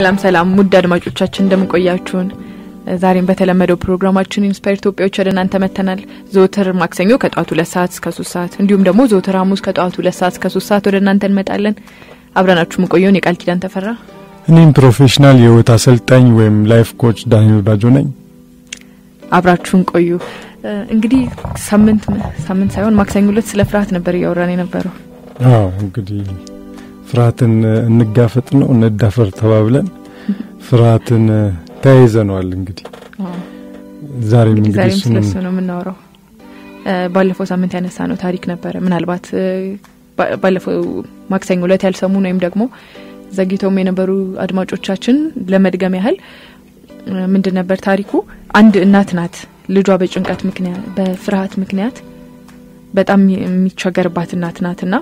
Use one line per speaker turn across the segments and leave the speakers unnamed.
ሰላም ሰላም ውድ አድማጮቻችን እንደምን ቆያችሁን ዛሬም በተለመደው ፕሮግራማችን inspire ኢትዮጵያዎች ወደ እናንተ መጥተናል። ዘወትር ማክሰኞ ከጠዋቱ ሁለት ሰዓት እስከ ሶስት ሰዓት እንዲሁም ደግሞ ዘወትር ሐሙስ ከጠዋቱ ሁለት ሰዓት እስከ ሶስት ሰዓት ወደ እናንተ እንመጣለን። አብረናችሁ የምንቆየው እኔ ቃል ኪዳን ተፈራ፣
እኔም professional የህይወት አሰልጣኝ ወይም life coach ዳንኤል ወዳጆ ነኝ።
አብራችሁን ቆዩ። እንግዲህ ሳምንት ሳምንት ሳይሆን ማክሰኞ ዕለት ስለ ፍርሃት ነበር እያወራን የነበረው።
አዎ እንግዲህ ፍርሃትን እንጋፈጥ ነው እንዳፈር ተባብለን ፍርሃትን ተያይዘነዋል። እንግዲህ ዛሬም እንግዲህ
ስለሱ ነው የምናወራው። ባለፈው ሳምንት ያነሳ ነው ታሪክ ነበረ። ምናልባት ባለፈው ማክሰኞ ዕለት ያልሰሙን ወይም ደግሞ ዘግይተውም የነበሩ አድማጮቻችን ለመድገም ያህል ምንድን ነበር ታሪኩ? አንድ እናት ናት ልጇ በጭንቀት ምክንያት በፍርሃት ምክንያት በጣም የሚቸገርባት እናት ናት እና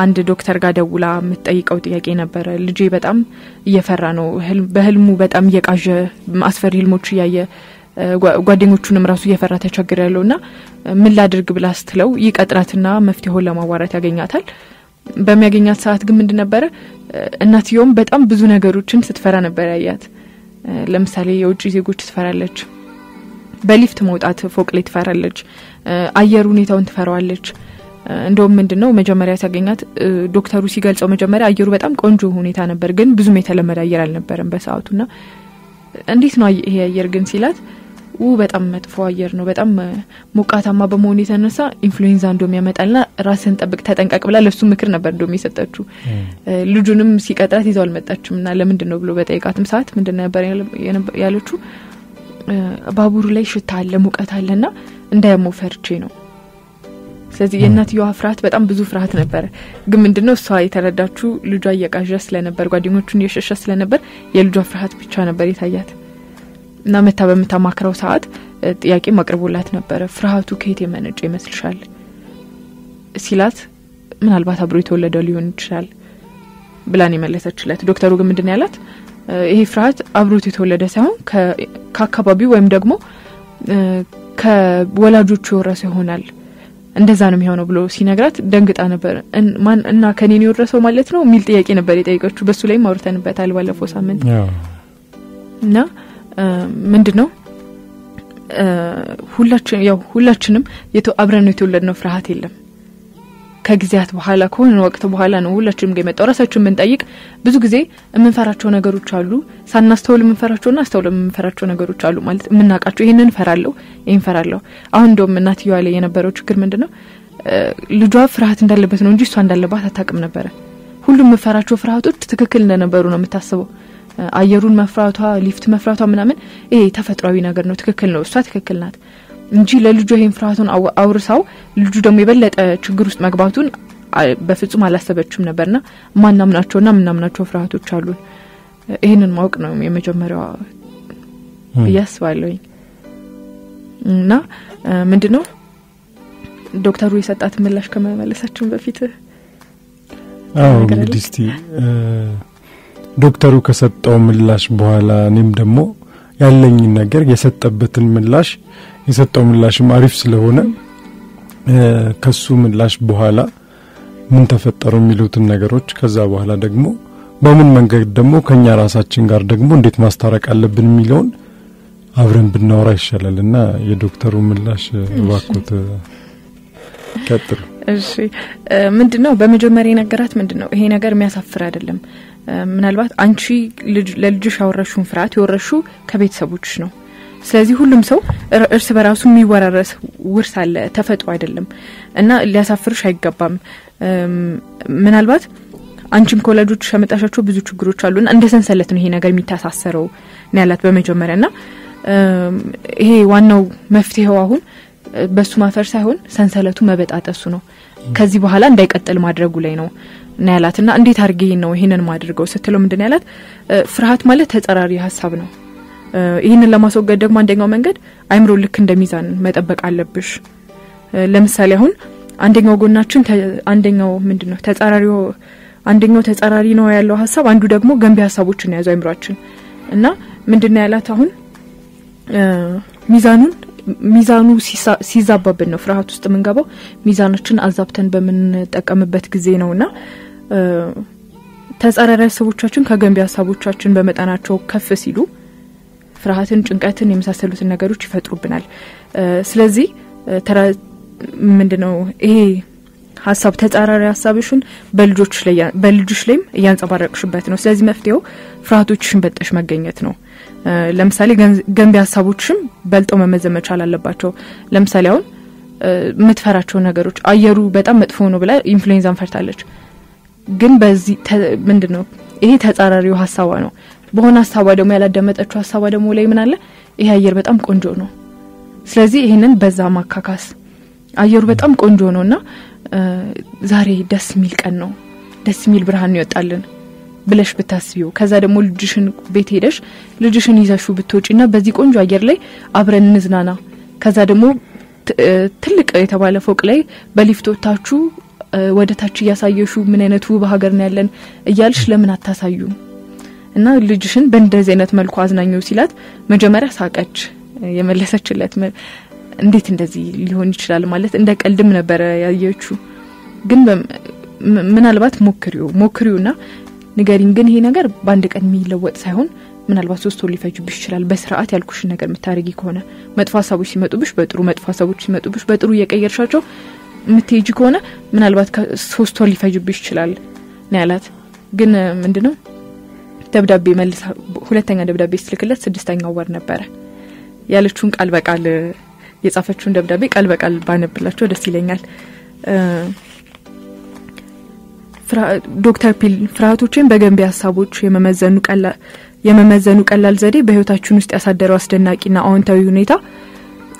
አንድ ዶክተር ጋር ደውላ የምትጠይቀው ጥያቄ ነበረ። ልጄ በጣም እየፈራ ነው፣ በህልሙ በጣም እየቃዠ አስፈሪ ህልሞች እያየ ጓደኞቹንም ራሱ እየፈራ ተቸግር ያለው እና ምን ላድርግ ብላ ስትለው ይቀጥራትና መፍትሄውን ለማዋራት ያገኛታል። በሚያገኛት ሰዓት ግን ምንድን ነበረ እናትየውም በጣም ብዙ ነገሮችን ስትፈራ ነበር ያያት። ለምሳሌ የውጭ ዜጎች ትፈራለች። በሊፍት መውጣት ፎቅ ላይ ትፈራለች። አየር ሁኔታውን ትፈራዋለች። እንደውም ምንድን ነው መጀመሪያ ሲያገኛት ዶክተሩ ሲገልጸው መጀመሪያ አየሩ በጣም ቆንጆ ሁኔታ ነበር፣ ግን ብዙም የተለመደ አየር አልነበረም በሰዓቱ ና እንዴት ነው ይሄ አየር ግን ሲላት ው በጣም መጥፎ አየር ነው፣ በጣም ሞቃታማ በመሆኑ የተነሳ ኢንፍሉዌንዛ እንደም ያመጣልና ራስን ጠብቅ፣ ተጠንቀቅ ብላ ለሱ ምክር ነበር እንደም የሰጠችው። ልጁንም ሲቀጥራት ይዘው አልመጣችም እና ለምንድን ነው ብሎ በጠይቃትም ሰዓት ምንድን ነበር ያለችው ባቡሩ ላይ ሽታ አለ፣ ሙቀት አለ ና እንዳያመው ፈርቼ ነው። ስለዚህ የእናትየዋ ፍርሃት በጣም ብዙ ፍርሃት ነበረ። ግን ምንድነው እሷ የተረዳችው ልጇ እየቃዣ ስለነበር ጓደኞቹን እየሸሸ ስለነበር የልጇ ፍርሃት ብቻ ነበር የታያት እና መታ በምታማክረው ሰዓት እ፣ ጥያቄም አቅርቦላት ነበረ። ፍርሃቱ ከየት የመነጨ ይመስልሻል ሲላት ምናልባት አብሮ የተወለደው ሊሆን ይችላል ብላን የመለሰችለት። ዶክተሩ ግን ምንድን ያላት ይሄ ፍርሃት አብሮት የተወለደ ሳይሆን ከአካባቢው ወይም ደግሞ ከወላጆቹ የወረሰ ይሆናል እንደዛ ነው የሚሆነው ብሎ ሲነግራት ደንግጣ ነበር። እና ከኔን የወረሰው ማለት ነው የሚል ጥያቄ ነበር የጠየቀችው። በሱ ላይም አውርተንበታል ባለፈው ሳምንት እና ምንድን ነው ሁላችን ያው ሁላችንም አብረን ነው የተወለድነው። ፍርሃት የለም። ከጊዜያት በኋላ ከሆነ ወቅት በኋላ ነው ሁላችንም ጋር የመጣው። ራሳችን ብንጠይቅ ብዙ ጊዜ የምንፈራቸው ነገሮች አሉ፣ ሳናስተውል የምንፈራቸውና አስተውል የምንፈራቸው ነገሮች አሉ። ማለት የምናውቃቸው ይህንን ፈራለሁ፣ ይህን ፈራለሁ። አሁን እንደውም እናትየዋ ላይ የነበረው ችግር ምንድን ነው ልጇ ፍርሃት እንዳለበት ነው እንጂ እሷ እንዳለባት አታውቅም ነበረ። ሁሉም የምፈራቸው ፍርሃቶች ትክክል እንደነበሩ ነው የምታስበው። አየሩን መፍራቷ፣ ሊፍት መፍራቷ ምናምን ይሄ ተፈጥሯዊ ነገር ነው፣ ትክክል ነው፣ እሷ ትክክል ናት እንጂ ለልጁ ይሄን ፍርሃቱን አው- አውርሳው ልጁ ደግሞ የበለጠ ችግር ውስጥ መግባቱን በፍጹም አላሰበችም ነበርና ማናምናቸውና ምናምናቸው ፍርሃቶች አሉን። ይህንን ማወቅ ነው የመጀመሪያዋ ብዬ አስባለሁኝ። እና ምንድን ነው ዶክተሩ የሰጣትን ምላሽ ከመመለሳችን በፊት
አዎ እንግዲህ? እስቲ ዶክተሩ ከሰጠው ምላሽ በኋላ እኔም ደግሞ ያለኝን ነገር የሰጠበትን ምላሽ የሰጠው ምላሽም አሪፍ ስለሆነ ከሱ ምላሽ በኋላ ምን ተፈጠሩ የሚሉትን ነገሮች ከዛ በኋላ ደግሞ በምን መንገድ ደግሞ ከኛ ራሳችን ጋር ደግሞ እንዴት ማስታረቅ አለብን የሚለውን አብረን ብናወራ ይሻላል እና የዶክተሩ ምላሽ እባክዎት ቀጥሉ።
እሺ ምንድን ነው በመጀመሪያ የነገራት ምንድን ነው ይሄ ነገር የሚያሳፍር አይደለም። ምናልባት አንቺ ልጅ- ለልጅሽ ያወረሹን ፍርሃት የወረሹ ከቤተሰቦችሽ ነው። ስለዚህ ሁሉም ሰው እር- እርስ በራሱ የሚወራረስ ውርስ አለ፣ ተፈጥሮ አይደለም እና ሊያሳፍርሽ አይገባም። ምናልባት አንቺም ከወላጆችሽ ያመጣሻቸው ብዙ ችግሮች አሉና እንደ ሰንሰለት ነው ይሄ ነገር የሚተሳሰረው ነው ያላት በመጀመሪያ ና እም፣ ይሄ ዋናው መፍትሄው አሁን በሱ ማፈር ሳይሆን ሰንሰለቱ መበጣጠሱ ነው። ከዚህ በኋላ እንዳይቀጥል ማድረጉ ላይ ነው እና ያላት እና እንዴት አድርጌ ነው ይህንን ማድርገው ስትለው ምንድን ነው ያላት ፍርሃት ማለት ተጸራሪ ሀሳብ ነው። ይህንን ለማስወገድ ደግሞ አንደኛው መንገድ አይምሮ ልክ እንደ ሚዛን መጠበቅ አለብሽ። ለምሳሌ አሁን አንደኛው ጎናችን አንደኛው ምንድን ነው ተጻራሪ አንደኛው ተጻራሪ ነው ያለው ሀሳብ፣ አንዱ ደግሞ ገንቢ ሀሳቦችን የያዘው አይምሯችን እና ምንድን ነው ያላት አሁን ሚዛኑን ሚዛኑ ሲዛባብን ነው ፍርሃት ውስጥ የምንገባው። ሚዛናችን አዛብተን በምንጠቀምበት ጊዜ ነው እና ተጻራሪ ሀሳቦቻችን ከገንቢ ሀሳቦቻችን በመጠናቸው ከፍ ሲሉ ፍርሃትን፣ ጭንቀትን የመሳሰሉትን ነገሮች ይፈጥሩብናል። ስለዚህ ምንድን ነው ይሄ ሀሳብ ተጻራሪ ሀሳብሽን በልጆች ላይም እያንጸባረቅሽበት ነው። ስለዚህ መፍትሄው ፍርሃቶችሽን በልጠሽ መገኘት ነው። ለምሳሌ ገንቢ ሀሳቦችሽም በልጠው መመዘን መቻል አለባቸው። ለምሳሌ አሁን የምትፈራቸው ነገሮች አየሩ በጣም መጥፎ ነው ብላ ኢንፍሉዌንዛን ፈርታለች። ግን በዚህ ምንድን ነው ይሄ ተጻራሪው ሀሳቧ ነው። በሆነ ሀሳቧ ደግሞ ያላዳመጠችው ሀሳቧ ደግሞ ላይ ምን አለ? ይሄ አየር በጣም ቆንጆ ነው። ስለዚህ ይህንን በዛ ማካካስ። አየሩ በጣም ቆንጆ ነው እና ዛሬ ደስ የሚል ቀን ነው፣ ደስ የሚል ብርሃን ይወጣልን ብለሽ ብታስቢው። ከዛ ደግሞ ልጅሽን ቤት ሄደሽ ልጅሽን ይዘሹ ብትወጪ ና በዚህ ቆንጆ አየር ላይ አብረን እንዝናና። ከዛ ደግሞ ትልቅ የተባለ ፎቅ ላይ በሊፍት ወጥታችሁ ወደ ታች እያሳየሹ ምን አይነት ውብ ሀገር ነው ያለን እያልሽ ለምን አታሳዩ እና ልጅሽን በእንደዚህ አይነት መልኩ አዝናኘው ሲላት መጀመሪያ ሳቀች የመለሰችለት እንዴት እንደዚህ ሊሆን ይችላል ማለት እንደ ቀልድም ነበረ ያየችው። ግን ምናልባት ሞክሪው ሞክሪው ና ንገሪኝ ግን ይሄ ነገር በአንድ ቀን የሚለወጥ ሳይሆን ምናልባት ሶስት ወር ሊፈጅብሽ ይችላል። በስርዓት ያልኩሽን ነገር የምታደርጊ ከሆነ መጥፎ ሀሳቦች ሲመጡብሽ በጥሩ መጥፎ ሀሳቦች ሲመጡብሽ በጥሩ እየቀየርሻቸው የምትሄጂ ከሆነ ምናልባት ሶስት ወር ሊፈጅብሽ ይችላል ነው ያላት። ግን ምንድ ነው ደብዳቤ መልሳ ሁለተኛ ደብዳቤ ስትልክለት ስድስተኛው ወር ነበረ። ያለችውን ቃል በቃል የጻፈችውን ደብዳቤ ቃል በቃል ባነብላቸው ደስ ይለኛል። ዶክተር ፒል ፍርሃቶችን በገንቢ ሀሳቦች የመመዘኑ ቀላል ዘዴ በህይወታችን ውስጥ ያሳደረው አስደናቂና አዎንታዊ ሁኔታ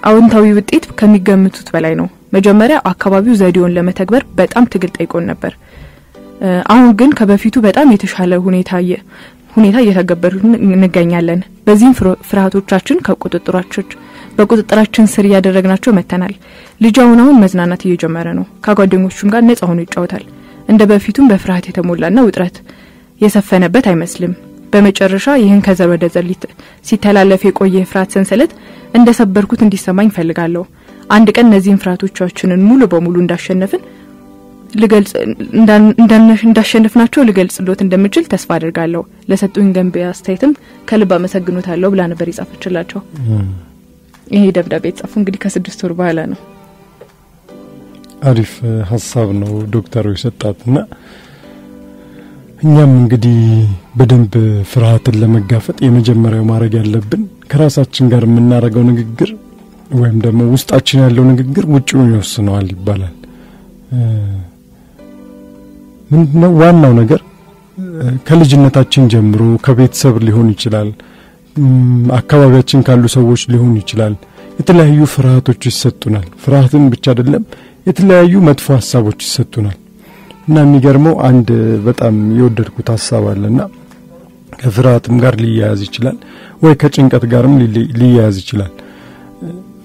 አዎንታዊ ውጤት ከሚገምቱት በላይ ነው። መጀመሪያ አካባቢው ዘዴውን ለመተግበር በጣም ትግል ጠይቆን ነበር። አሁን ግን ከበፊቱ በጣም የተሻለ ሁኔታ ሁኔታ እየተገበሩ እንገኛለን። በዚህም ፍርሃቶቻችን ከቁጥጥራችን በቁጥጥራችን ስር እያደረግናቸው መተናል ልጅ አሁን አሁን መዝናናት እየጀመረ ነው። ከጓደኞቹም ጋር ነጻ ሆኖ ይጫወታል። እንደ በፊቱም በፍርሃት የተሞላና ውጥረት የሰፈነበት አይመስልም። በመጨረሻ ይህን ከዘር ወደ ዘር ሲተላለፍ የቆየ የፍርሃት ሰንሰለት እንደ ሰበርኩት እንዲሰማኝ ፈልጋለሁ አንድ ቀን እነዚህን ፍርሃቶቻችንን ሙሉ በሙሉ እንዳሸነፍን እንዳሸነፍናቸው ልገልጽሎት እንደምችል ተስፋ አድርጋለሁ ለሰጡኝ ገንቢ አስተያየትም ከልብ አመሰግኖታለሁ ብላ ነበር የጻፈችላቸው። ይሄ ደብዳቤ የተጻፉ እንግዲህ ከስድስት ወር በኋላ ነው።
አሪፍ ሀሳብ ነው ዶክተሩ የሰጣት ና እኛም እንግዲህ በደንብ ፍርሃትን ለመጋፈጥ የመጀመሪያው ማድረግ ያለብን ከራሳችን ጋር የምናደርገው ንግግር ወይም ደግሞ ውስጣችን ያለው ንግግር ውጭውን ይወስነዋል ይባላል ምንድነው ዋናው ነገር? ከልጅነታችን ጀምሮ ከቤተሰብ ሊሆን ይችላል አካባቢያችን ካሉ ሰዎች ሊሆን ይችላል። የተለያዩ ፍርሃቶች ይሰጡናል። ፍርሃትን ብቻ አይደለም የተለያዩ መጥፎ ሀሳቦች ይሰጡናል። እና የሚገርመው አንድ በጣም የወደድኩት ሀሳብ አለና ከፍርሃትም ጋር ሊያያዝ ይችላል ወይ ከጭንቀት ጋርም ሊያያዝ ይችላል።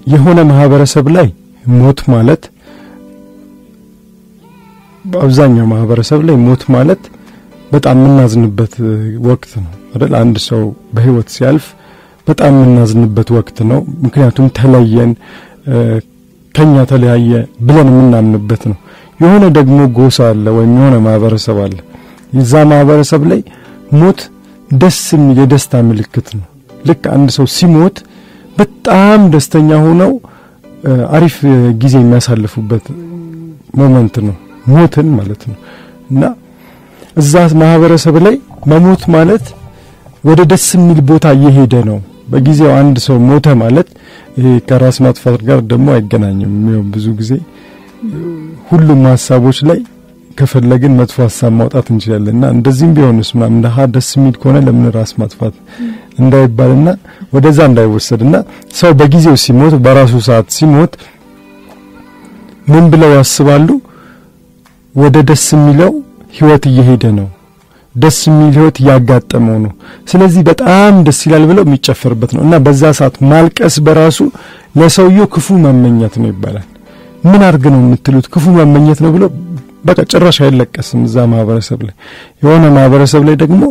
የሆነ ማህበረሰብ ላይ ሞት ማለት በአብዛኛው ማህበረሰብ ላይ ሞት ማለት በጣም የምናዝንበት ወቅት ነው አይደል? አንድ ሰው በህይወት ሲያልፍ በጣም የምናዝንበት ወቅት ነው። ምክንያቱም ተለየን ከኛ ተለያየ ብለን የምናምንበት ነው። የሆነ ደግሞ ጎሳ አለ ወይም የሆነ ማህበረሰብ አለ። የዛ ማህበረሰብ ላይ ሞት ደስ የደስታ ምልክት ነው። ልክ አንድ ሰው ሲሞት በጣም ደስተኛ ሆነው አሪፍ ጊዜ የሚያሳልፉበት moment ነው ሞትን ማለት ነው። እና እዛ ማህበረሰብ ላይ መሞት ማለት ወደ ደስ የሚል ቦታ እየሄደ ነው። በጊዜው አንድ ሰው ሞተ ማለት ከራስ ማጥፋት ጋር ደግሞ አይገናኝም። ብዙ ጊዜ ሁሉም ሀሳቦች ላይ ከፈለግን መጥፎ ሀሳብ ማውጣት እንችላለን። እና እንደዚህም ቢሆንስ ምናምን ለሀ ደስ የሚል ከሆነ ለምን ራስ ማጥፋት እንዳይባልና ወደዛ እንዳይወሰድና ሰው በጊዜው ሲሞት በራሱ ሰዓት ሲሞት ምን ብለው ያስባሉ ወደ ደስ የሚለው ህይወት እየሄደ ነው። ደስ የሚል ህይወት እያጋጠመው ነው። ስለዚህ በጣም ደስ ይላል ብለው የሚጨፈርበት ነው። እና በዛ ሰዓት ማልቀስ በራሱ ለሰውየው ክፉ መመኘት ነው ይባላል። ምን አድርግ ነው የምትሉት? ክፉ መመኘት ነው ብሎ በቃ ጭራሽ አይለቀስም እዛ ማህበረሰብ ላይ። የሆነ ማህበረሰብ ላይ ደግሞ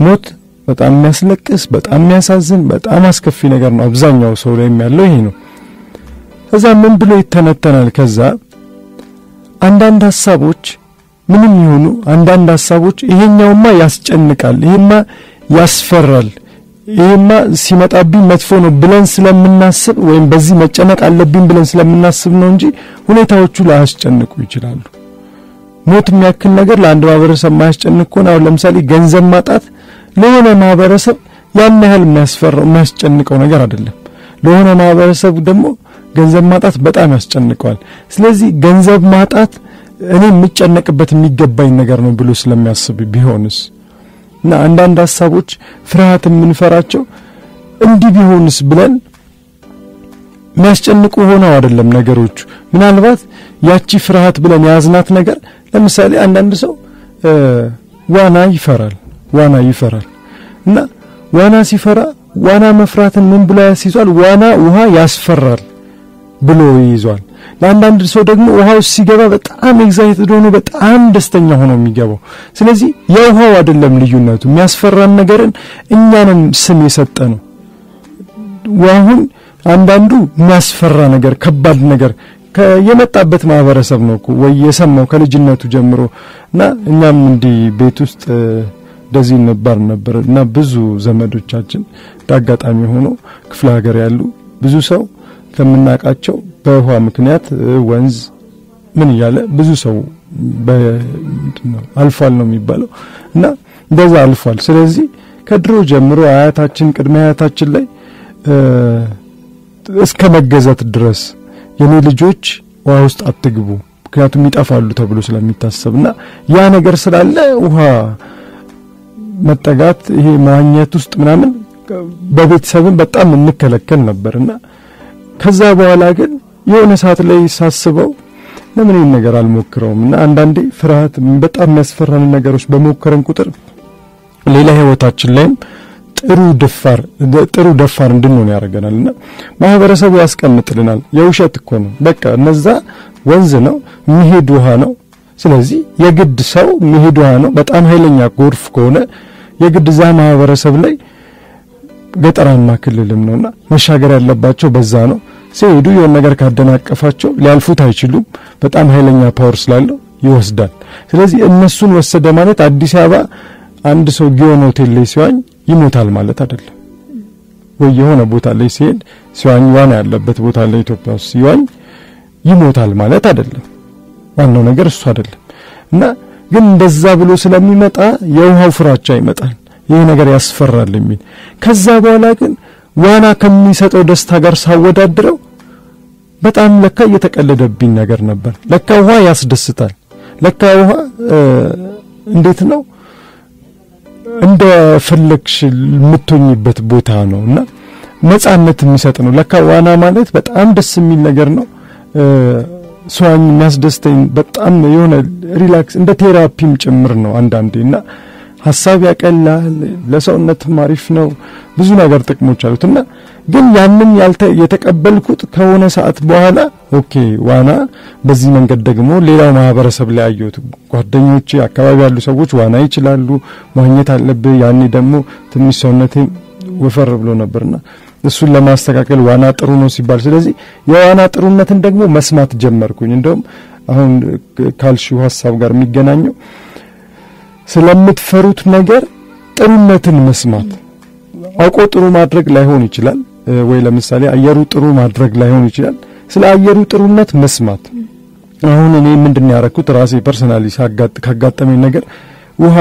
ሞት በጣም የሚያስለቅስ በጣም የሚያሳዝን በጣም አስከፊ ነገር ነው። አብዛኛው ሰው ላይ ያለው ይሄ ነው። ከዛ ምን ብሎ ይተነተናል? ከዛ አንዳንድ ሀሳቦች ምንም ይሆኑ አንዳንድ ሀሳቦች ይሄኛውማ ያስጨንቃል፣ ይሄማ ያስፈራል፣ ይሄማ ሲመጣብኝ መጥፎ ነው ብለን ስለምናስብ ወይም በዚህ መጨነቅ አለብኝ ብለን ስለምናስብ ነው እንጂ ሁኔታዎቹ ላያስጨንቁ ይችላሉ። ሞት የሚያክል ነገር ለአንድ ማህበረሰብ ማያስጨንቅ ከሆነ አሁን ለምሳሌ ገንዘብ ማጣት ለሆነ ማህበረሰብ ያን ያህል የሚያስፈራው የሚያስጨንቀው ነገር አይደለም። ለሆነ ማህበረሰብ ደግሞ ገንዘብ ማጣት በጣም ያስጨንቀዋል። ስለዚህ ገንዘብ ማጣት እኔ የምጨነቅበት የሚገባኝ ነገር ነው ብሎ ስለሚያስብ ቢሆንስ እና አንዳንድ ሀሳቦች ፍርሃት የምንፈራቸው እንዲህ ቢሆንስ ብለን የሚያስጨንቁ ሆነው አይደለም ነገሮቹ። ምናልባት ያቺ ፍርሃት ብለን የያዝናት ነገር ለምሳሌ አንዳንድ ሰው ዋና ይፈራል ዋና ይፈራል እና ዋና ሲፈራ ዋና መፍራትን ምን ብሎ ያስይዟል? ዋና ውሃ ያስፈራል ብሎ ይይዟል። ለአንዳንድ ሰው ደግሞ ውሃ ውስጥ ሲገባ በጣም ኤግዛይትድ ሆኖ በጣም ደስተኛ ሆኖ የሚገባው። ስለዚህ የውሃው አይደለም ልዩነቱ፣ የሚያስፈራን ነገርን እኛንን ስም የሰጠ ነው። አሁን አንዳንዱ የሚያስፈራ ነገር ከባድ ነገር የመጣበት ማህበረሰብ ነው እኮ ወይ የሰማው ከልጅነቱ ጀምሮ እና እኛም እንዲህ ቤት ውስጥ እንደዚህ እንባል ነበር እና ብዙ ዘመዶቻችን እንዳጋጣሚ ሆኖ ክፍለ ሀገር ያሉ ብዙ ሰው ከምናውቃቸው በውሃ ምክንያት ወንዝ ምን እያለ ብዙ ሰው አልፏል ነው የሚባለው እና እንደዛ አልፏል። ስለዚህ ከድሮ ጀምሮ አያታችን ቅድመ አያታችን ላይ እስከ መገዛት ድረስ የኔ ልጆች ውሃ ውስጥ አትግቡ ምክንያቱም ይጠፋሉ ተብሎ ስለሚታሰብ እና ያ ነገር ስላለ ውሃ መጠጋት ይሄ መዋኘት ውስጥ ምናምን በቤተሰብም በጣም እንከለከል ነበርና ከዛ በኋላ ግን የሆነ ሰዓት ላይ ሳስበው ለምን ይህን ነገር አልሞክረውም እና አንዳንዴ ፍርሃት በጣም የሚያስፈራን ነገሮች በሞከረን ቁጥር ሌላ ህይወታችን ላይም ጥሩ ደፋር ጥሩ ደፋር እንድንሆን ያደርገናል እና ማህበረሰቡ ያስቀምጥልናል። የውሸት እኮ ነው። በቃ እነዛ ወንዝ ነው የሚሄድ ውሃ ነው። ስለዚህ የግድ ሰው የሚሄድ ውሃ ነው። በጣም ኃይለኛ ጎርፍ ከሆነ የግድ እዛ ማህበረሰብ ላይ ገጠራማ ክልልም ነውና መሻገር ያለባቸው በዛ ነው። ሲሄዱ የሆነ ነገር ካደናቀፋቸው ሊያልፉት አይችሉም። በጣም ኃይለኛ power ስላለው ይወስዳል። ስለዚህ እነሱን ወሰደ ማለት አዲስ አበባ አንድ ሰው ጊዮን ሆቴል ላይ ሲዋኝ ይሞታል ማለት አይደለም። ወይ የሆነ ቦታ ላይ ሲሄድ ሲዋኝ ዋና ያለበት ቦታ ላይ ኢትዮጵያ ውስጥ ሲዋኝ ይሞታል ማለት አይደለም። ዋናው ነገር እሱ አይደለም እና ግን እንደዛ ብሎ ስለሚመጣ የውሃው ፍራቻ ይመጣል። ይሄ ነገር ያስፈራል የሚል ከዛ በኋላ ግን ዋና ከሚሰጠው ደስታ ጋር ሳወዳድረው በጣም ለካ እየተቀለደብኝ ነገር ነበር። ለካ ውሃ ያስደስታል። ለካ ውሃ እንዴት ነው እንደ ፈለግሽ የምትሆኝበት ቦታ ነው እና ነጻነት የሚሰጥ ነው። ለካ ዋና ማለት በጣም ደስ የሚል ነገር ነው። ሰዋኝ የሚያስደስተኝ በጣም የሆነ relax እንደ therapy ም ጭምር ነው አንዳንዴ እና ሀሳብ ያቀላል፣ ለሰውነትም አሪፍ ነው። ብዙ ነገር ጥቅሞች አሉት እና ግን ያንን የተቀበልኩት ከሆነ ሰዓት በኋላ okay ዋና በዚህ መንገድ ደግሞ ሌላው ማህበረሰብ ላይ አየሁት። ጓደኞቼ አካባቢ ያሉ ሰዎች ዋና ይችላሉ፣ መዋኘት አለብህ። ያኔ ደግሞ ትንሽ ሰውነቴ ወፈር ብሎ ነበርና እሱን ለማስተካከል ዋና ጥሩ ነው ሲባል፣ ስለዚህ የዋና ጥሩነትን ደግሞ መስማት ጀመርኩኝ። እንደውም አሁን ካልሽው ሀሳብ ጋር የሚገናኘው ስለምትፈሩት ነገር ጥሩነትን መስማት አውቆ ጥሩ ማድረግ ላይሆን ይችላል ወይ ለምሳሌ አየሩ ጥሩ ማድረግ ላይሆን ይችላል። ስለ አየሩ ጥሩነት መስማት። አሁን እኔ ምንድን ያደረኩት ራሴ personally ካጋጠመኝ ነገር ውሃ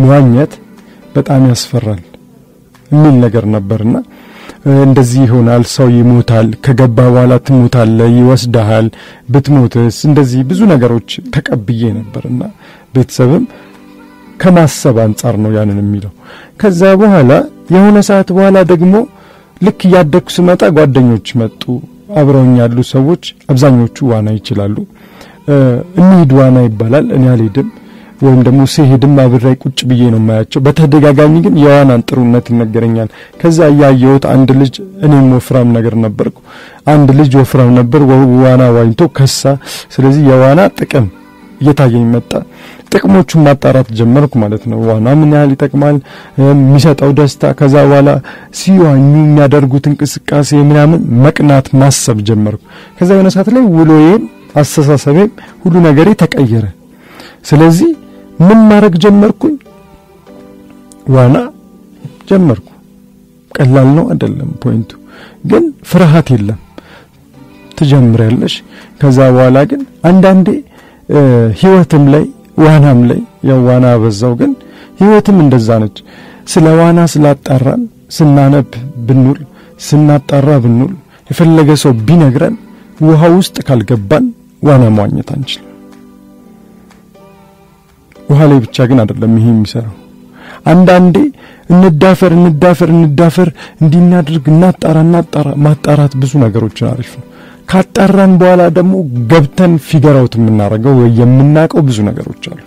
መዋኘት በጣም ያስፈራል የሚል ነገር ነበርና እንደዚህ ይሆናል፣ ሰው ይሞታል፣ ከገባ በኋላ ትሞታለህ፣ ይወስድሃል፣ ብትሞትስ፣ እንደዚህ ብዙ ነገሮች ተቀብዬ ነበርና ቤተሰብም ከማሰብ አንጻር ነው ያንን የሚለው። ከዛ በኋላ የሆነ ሰዓት በኋላ ደግሞ ልክ እያደግኩ ስመጣ ጓደኞች መጡ። አብረውኝ ያሉ ሰዎች አብዛኞቹ ዋና ይችላሉ። እንሂድ ዋና ይባላል። እኔ አልሄድም፣ ወይም ደግሞ ሲሄድም አብሬ ቁጭ ብዬ ነው የማያቸው። በተደጋጋሚ ግን የዋናን ጥሩነት ይነገረኛል። ከዛ እያየሁት አንድ ልጅ እኔም ወፍራም ነገር ነበርኩ። አንድ ልጅ ወፍራም ነበር፣ ዋና ዋኝቶ ከሳ። ስለዚህ የዋና ጥቅም እየታየኝ መጣ። ጥቅሞቹን ማጣራት ጀመርኩ ማለት ነው። ዋና ምን ያህል ይጠቅማል፣ የሚሰጠው ደስታ፣ ከዛ በኋላ ሲዋኙ የሚያደርጉት እንቅስቃሴ ምናምን መቅናት ማሰብ ጀመርኩ። ከዛ የሆነ ሰዓት ላይ ውሎዬም አስተሳሰቤም ሁሉ ነገሬ ተቀየረ። ስለዚህ ምን ማድረግ ጀመርኩኝ? ዋና ጀመርኩ። ቀላል ነው አይደለም፣ ፖይንቱ ግን ፍርሃት የለም። ትጀምሪያለሽ። ከዛ በኋላ ግን አንዳንዴ ህይወትም ላይ ዋናም ላይ ያው ዋና በዛው ግን ህይወትም እንደዛ ነች። ስለ ዋና ስላጣራን ስናነብ ብንውል ስናጣራ ብንውል የፈለገ ሰው ቢነግረን ውሃ ውስጥ ካልገባን ዋና መዋኘት አንችልም። ውሃ ላይ ብቻ ግን አይደለም ይሄ የሚሰራው። አንዳንዴ እንዳፈር እንዳፈር እንዳፈር እንዲናድርግ እናጣራ እናጣራ። ማጣራት ብዙ ነገሮችን አሪፍ ነው። ካጣራን በኋላ ደግሞ ገብተን figure out የምናደርገው ወይ የምናውቀው ብዙ ነገሮች አሉ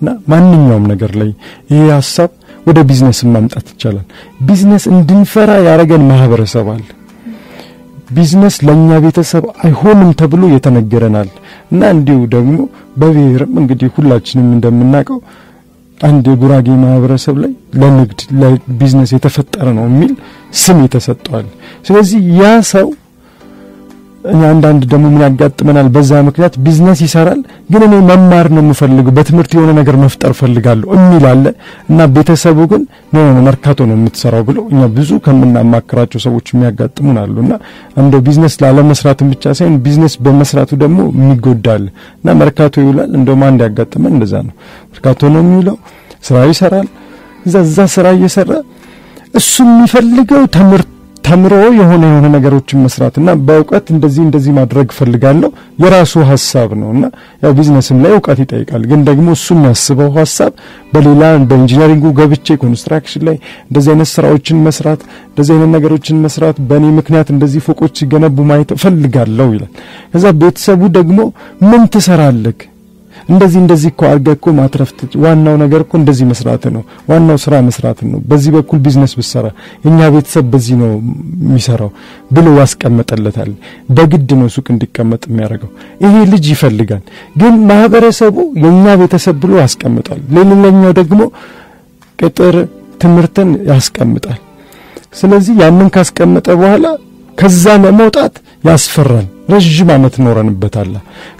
እና ማንኛውም ነገር ላይ ይሄ ሀሳብ ወደ ቢዝነስ ማምጣት ይቻላል። ቢዝነስ እንድንፈራ ያደረገን ማህበረሰብ አለ። ቢዝነስ ለእኛ ቤተሰብ አይሆንም ተብሎ የተነገረናል እና እንዲሁ ደግሞ በብሔርም እንግዲህ ሁላችንም እንደምናውቀው አንድ የጉራጌ ማህበረሰብ ላይ ለንግድ ለቢዝነስ የተፈጠረ ነው የሚል ስም የተሰጠዋል። ስለዚህ ያ ሰው አንዳንድ ደግሞ ምን ያጋጥመናል? በዛ ምክንያት ቢዝነስ ይሰራል፣ ግን እኔ መማር ነው የምፈልገው በትምህርት የሆነ ነገር መፍጠር ፈልጋለሁ የሚል አለ እና ቤተሰቡ ግን no መርካቶ ነው የምትሰራው ብለው እኛ ብዙ ከምናማክራቸው ሰዎች የሚያጋጥሙን አሉ እና እንደው ቢዝነስ ላለመስራትም ብቻ ሳይሆን ቢዝነስ በመስራቱ ደግሞ የሚጎዳል እና መርካቶ ይውላል። እንደውም አንድ ያጋጥመን እንደዛ ነው። መርካቶ ነው የሚውለው፣ ስራ ይሰራል። እዛ እዛ ስራ እየሰራ እሱ የሚፈልገው ትምህርት ተምሮ የሆነ የሆነ ነገሮችን መስራት በእውቀት እንደዚህ እንደዚህ ማድረግ ፈልጋለሁ የራሱ ሀሳብ ነው እና ያው ቢዝነስም ላይ እውቀት ይጠይቃል። ግን ደግሞ እሱ የሚያስበው ሀሳብ በሌላ በ engineering ኡ ገብቼ construction ላይ እንደዚህ አይነት ስራዎችን መስራት እንደዚህ አይነት ነገሮችን መስራት በእኔ ምክንያት እንደዚህ ፎቆች ሲገነቡ ማየት ፈልጋለሁ ይላል። ከዛ ቤተሰቡ ደግሞ ምን ትሰራለህ እንደዚህ እንደዚህ እኮ አድርገህ እኮ ማትረፍ ዋናው ነገር እኮ እንደዚህ መስራት ነው። ዋናው ስራ መስራት ነው። በዚህ በኩል ቢዝነስ ብሰራ የኛ ቤተሰብ በዚህ ነው የሚሰራው ብሎ ያስቀምጠለታል። በግድ ነው ሱቅ እንዲቀመጥ የሚያደርገው። ይሄ ልጅ ይፈልጋል፣ ግን ማህበረሰቡ የኛ ቤተሰብ ብሎ ያስቀምጣል። ሌላኛው ደግሞ ቅጥር ትምህርትን ያስቀምጣል። ስለዚህ ያንን ካስቀመጠ በኋላ ከዛ ለመውጣት ያስፈራል። ረዥም ዓመት ኖረንበታል።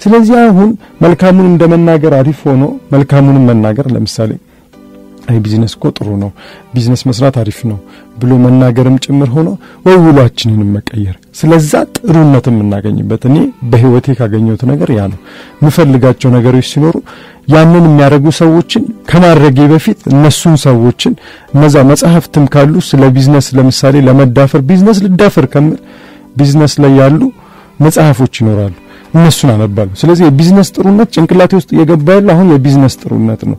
ስለዚህ አሁን መልካሙን እንደ መናገር አሪፍ ሆኖ መልካሙንም መናገር ለምሳሌ አይ ቢዝነስ እኮ ጥሩ ነው፣ ቢዝነስ መስራት አሪፍ ነው ብሎ መናገርም ጭምር ሆኖ ወይ ውሏችንንም መቀየር፣ ስለዛ ጥሩነት የምናገኝበት እኔ በህይወቴ ካገኘሁት ነገር ያ ነው። የምፈልጋቸው ነገሮች ሲኖሩ ያንን የሚያደርጉ ሰዎችን ከማድረጌ በፊት እነሱን ሰዎችን እነዛ መጽሐፍትም ካሉ ስለ ቢዝነስ ለምሳሌ ለመዳፈር ቢዝነስ ልዳፈር ከምል ቢዝነስ ላይ ያሉ መጽሐፎች ይኖራሉ። እነሱን አነባለሁ። ስለዚህ የቢዝነስ ጥሩነት ጭንቅላቴ ውስጥ እየገባ ያለ አሁን የቢዝነስ ጥሩነት ነው።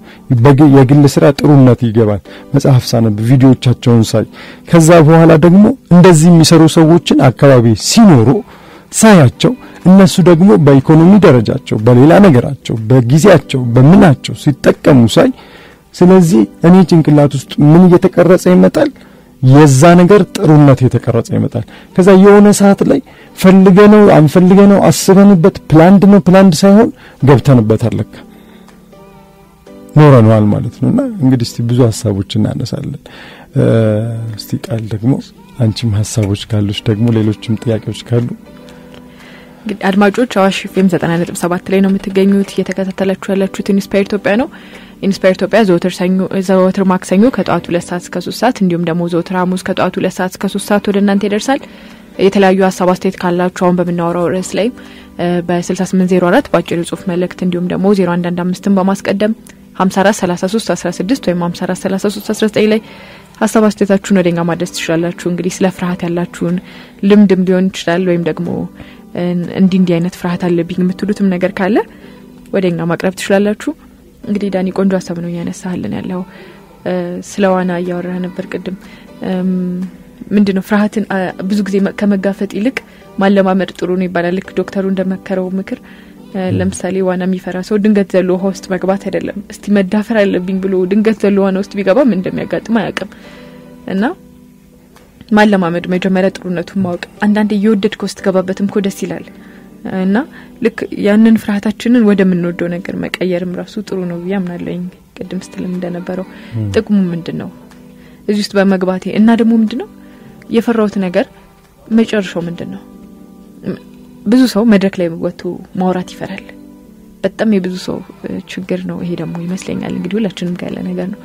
የግል ስራ ጥሩነት ይገባል መጽሐፍ ሳነብ፣ ቪዲዮዎቻቸውን ሳይ፣ ከዛ በኋላ ደግሞ እንደዚህ የሚሰሩ ሰዎችን አካባቢ ሲኖሩ ሳያቸው እነሱ ደግሞ በኢኮኖሚ ደረጃቸው፣ በሌላ ነገራቸው፣ በጊዜያቸው፣ በምናቸው ሲጠቀሙ ሳይ፣ ስለዚህ እኔ ጭንቅላት ውስጥ ምን እየተቀረጸ ይመጣል? የዛ ነገር ጥሩነት የተቀረጸ ይመጣል። ከዛ የሆነ ሰዓት ላይ ፈልገን ነው አንፈልገን ነው አስበንበት planned ነው planned ሳይሆን ገብተንበት አለካ ኖረነዋል ማለት ነውና እንግዲህ እስቲ ብዙ ሀሳቦች እናነሳለን። እስቲ ቃል ደግሞ አንቺም ሀሳቦች ካሉሽ ደግሞ ሌሎችም ጥያቄዎች ካሉ
እንግዲህ አድማጮች አዋሽ ነጥብ ሰባት ላይ ነው የምትገኙት። እየተከታተላችሁ ያላችሁት Inspire Ethiopia ነው። Inspire Ethiopia ዘወትር ሰኞ ማክሰኞ ከጠዋቱ ሁለት ሰዓት እስከ ሶስት ሰዓት እንዲሁም ደግሞ ዘወትር ሐሙስ ከጠዋቱ ሁለት ሰዓት እስከ ሶስት ሰዓት ወደ እናንተ ይደርሳል። የተለያዩ ሀሳብ አስተያየት ካላችሁ አሁን በምናወራው ርዕስ ላይ በ6804 በአጭር የጽሁፍ መልእክት እንዲሁም ደግሞ 0115ን በማስቀደም 54 33 16 ወይም 54 33 19 ላይ ሀሳብ አስተያየታችሁን ወደኛ ማድረስ ትችላላችሁ። እንግዲህ ስለ ፍርሃት ያላችሁን ልምድም ሊሆን ይችላል ወይም ደግሞ እንዲህ እንዲህ አይነት ፍርሃት አለብኝ የምትሉትም ነገር ካለ ወደ እኛ ማቅረብ ትችላላችሁ። እንግዲህ ዳኒ ቆንጆ ሀሳብ ነው እያነሳህልን ያለው። ስለ ዋና እያወራህ ነበር ቅድም። ምንድን ነው ፍርሃትን ብዙ ጊዜ ከመጋፈጥ ይልቅ ማለማመድ ጥሩ ነው ይባላል። ልክ ዶክተሩ እንደመከረው ምክር ለምሳሌ ዋና የሚፈራ ሰው ድንገት ዘሎ ውሃ ውስጥ መግባት አይደለም፣ እስቲ መዳፈር አለብኝ ብሎ ድንገት ዘሎ ዋና ውስጥ ቢገባ ምን እንደሚያጋጥም አያውቅም። እና ማለማመድ መጀመሪያ ጥሩነቱን ማወቅ አንዳንዴ እየወደድከው ስትገባበትም እኮ ደስ ይላል። እና ልክ ያንን ፍርሃታችንን ወደምንወደው ነገር መቀየርም ራሱ ጥሩ ነው ብዬ አምናለኝ። ቅድም ስትልም እንደነበረው ጥቅሙ ምንድን ነው እዚህ ውስጥ በመግባቴ እና ደግሞ ምንድን ነው የፈራሁት ነገር መጨረሻው ምንድን ነው? ብዙ ሰው መድረክ ላይ ወጥቶ ማውራት ይፈራል። በጣም የብዙ ሰው ችግር ነው። ይሄ ደግሞ ይመስለኛል እንግዲህ ሁላችንም ጋር ያለ ነገር ነው።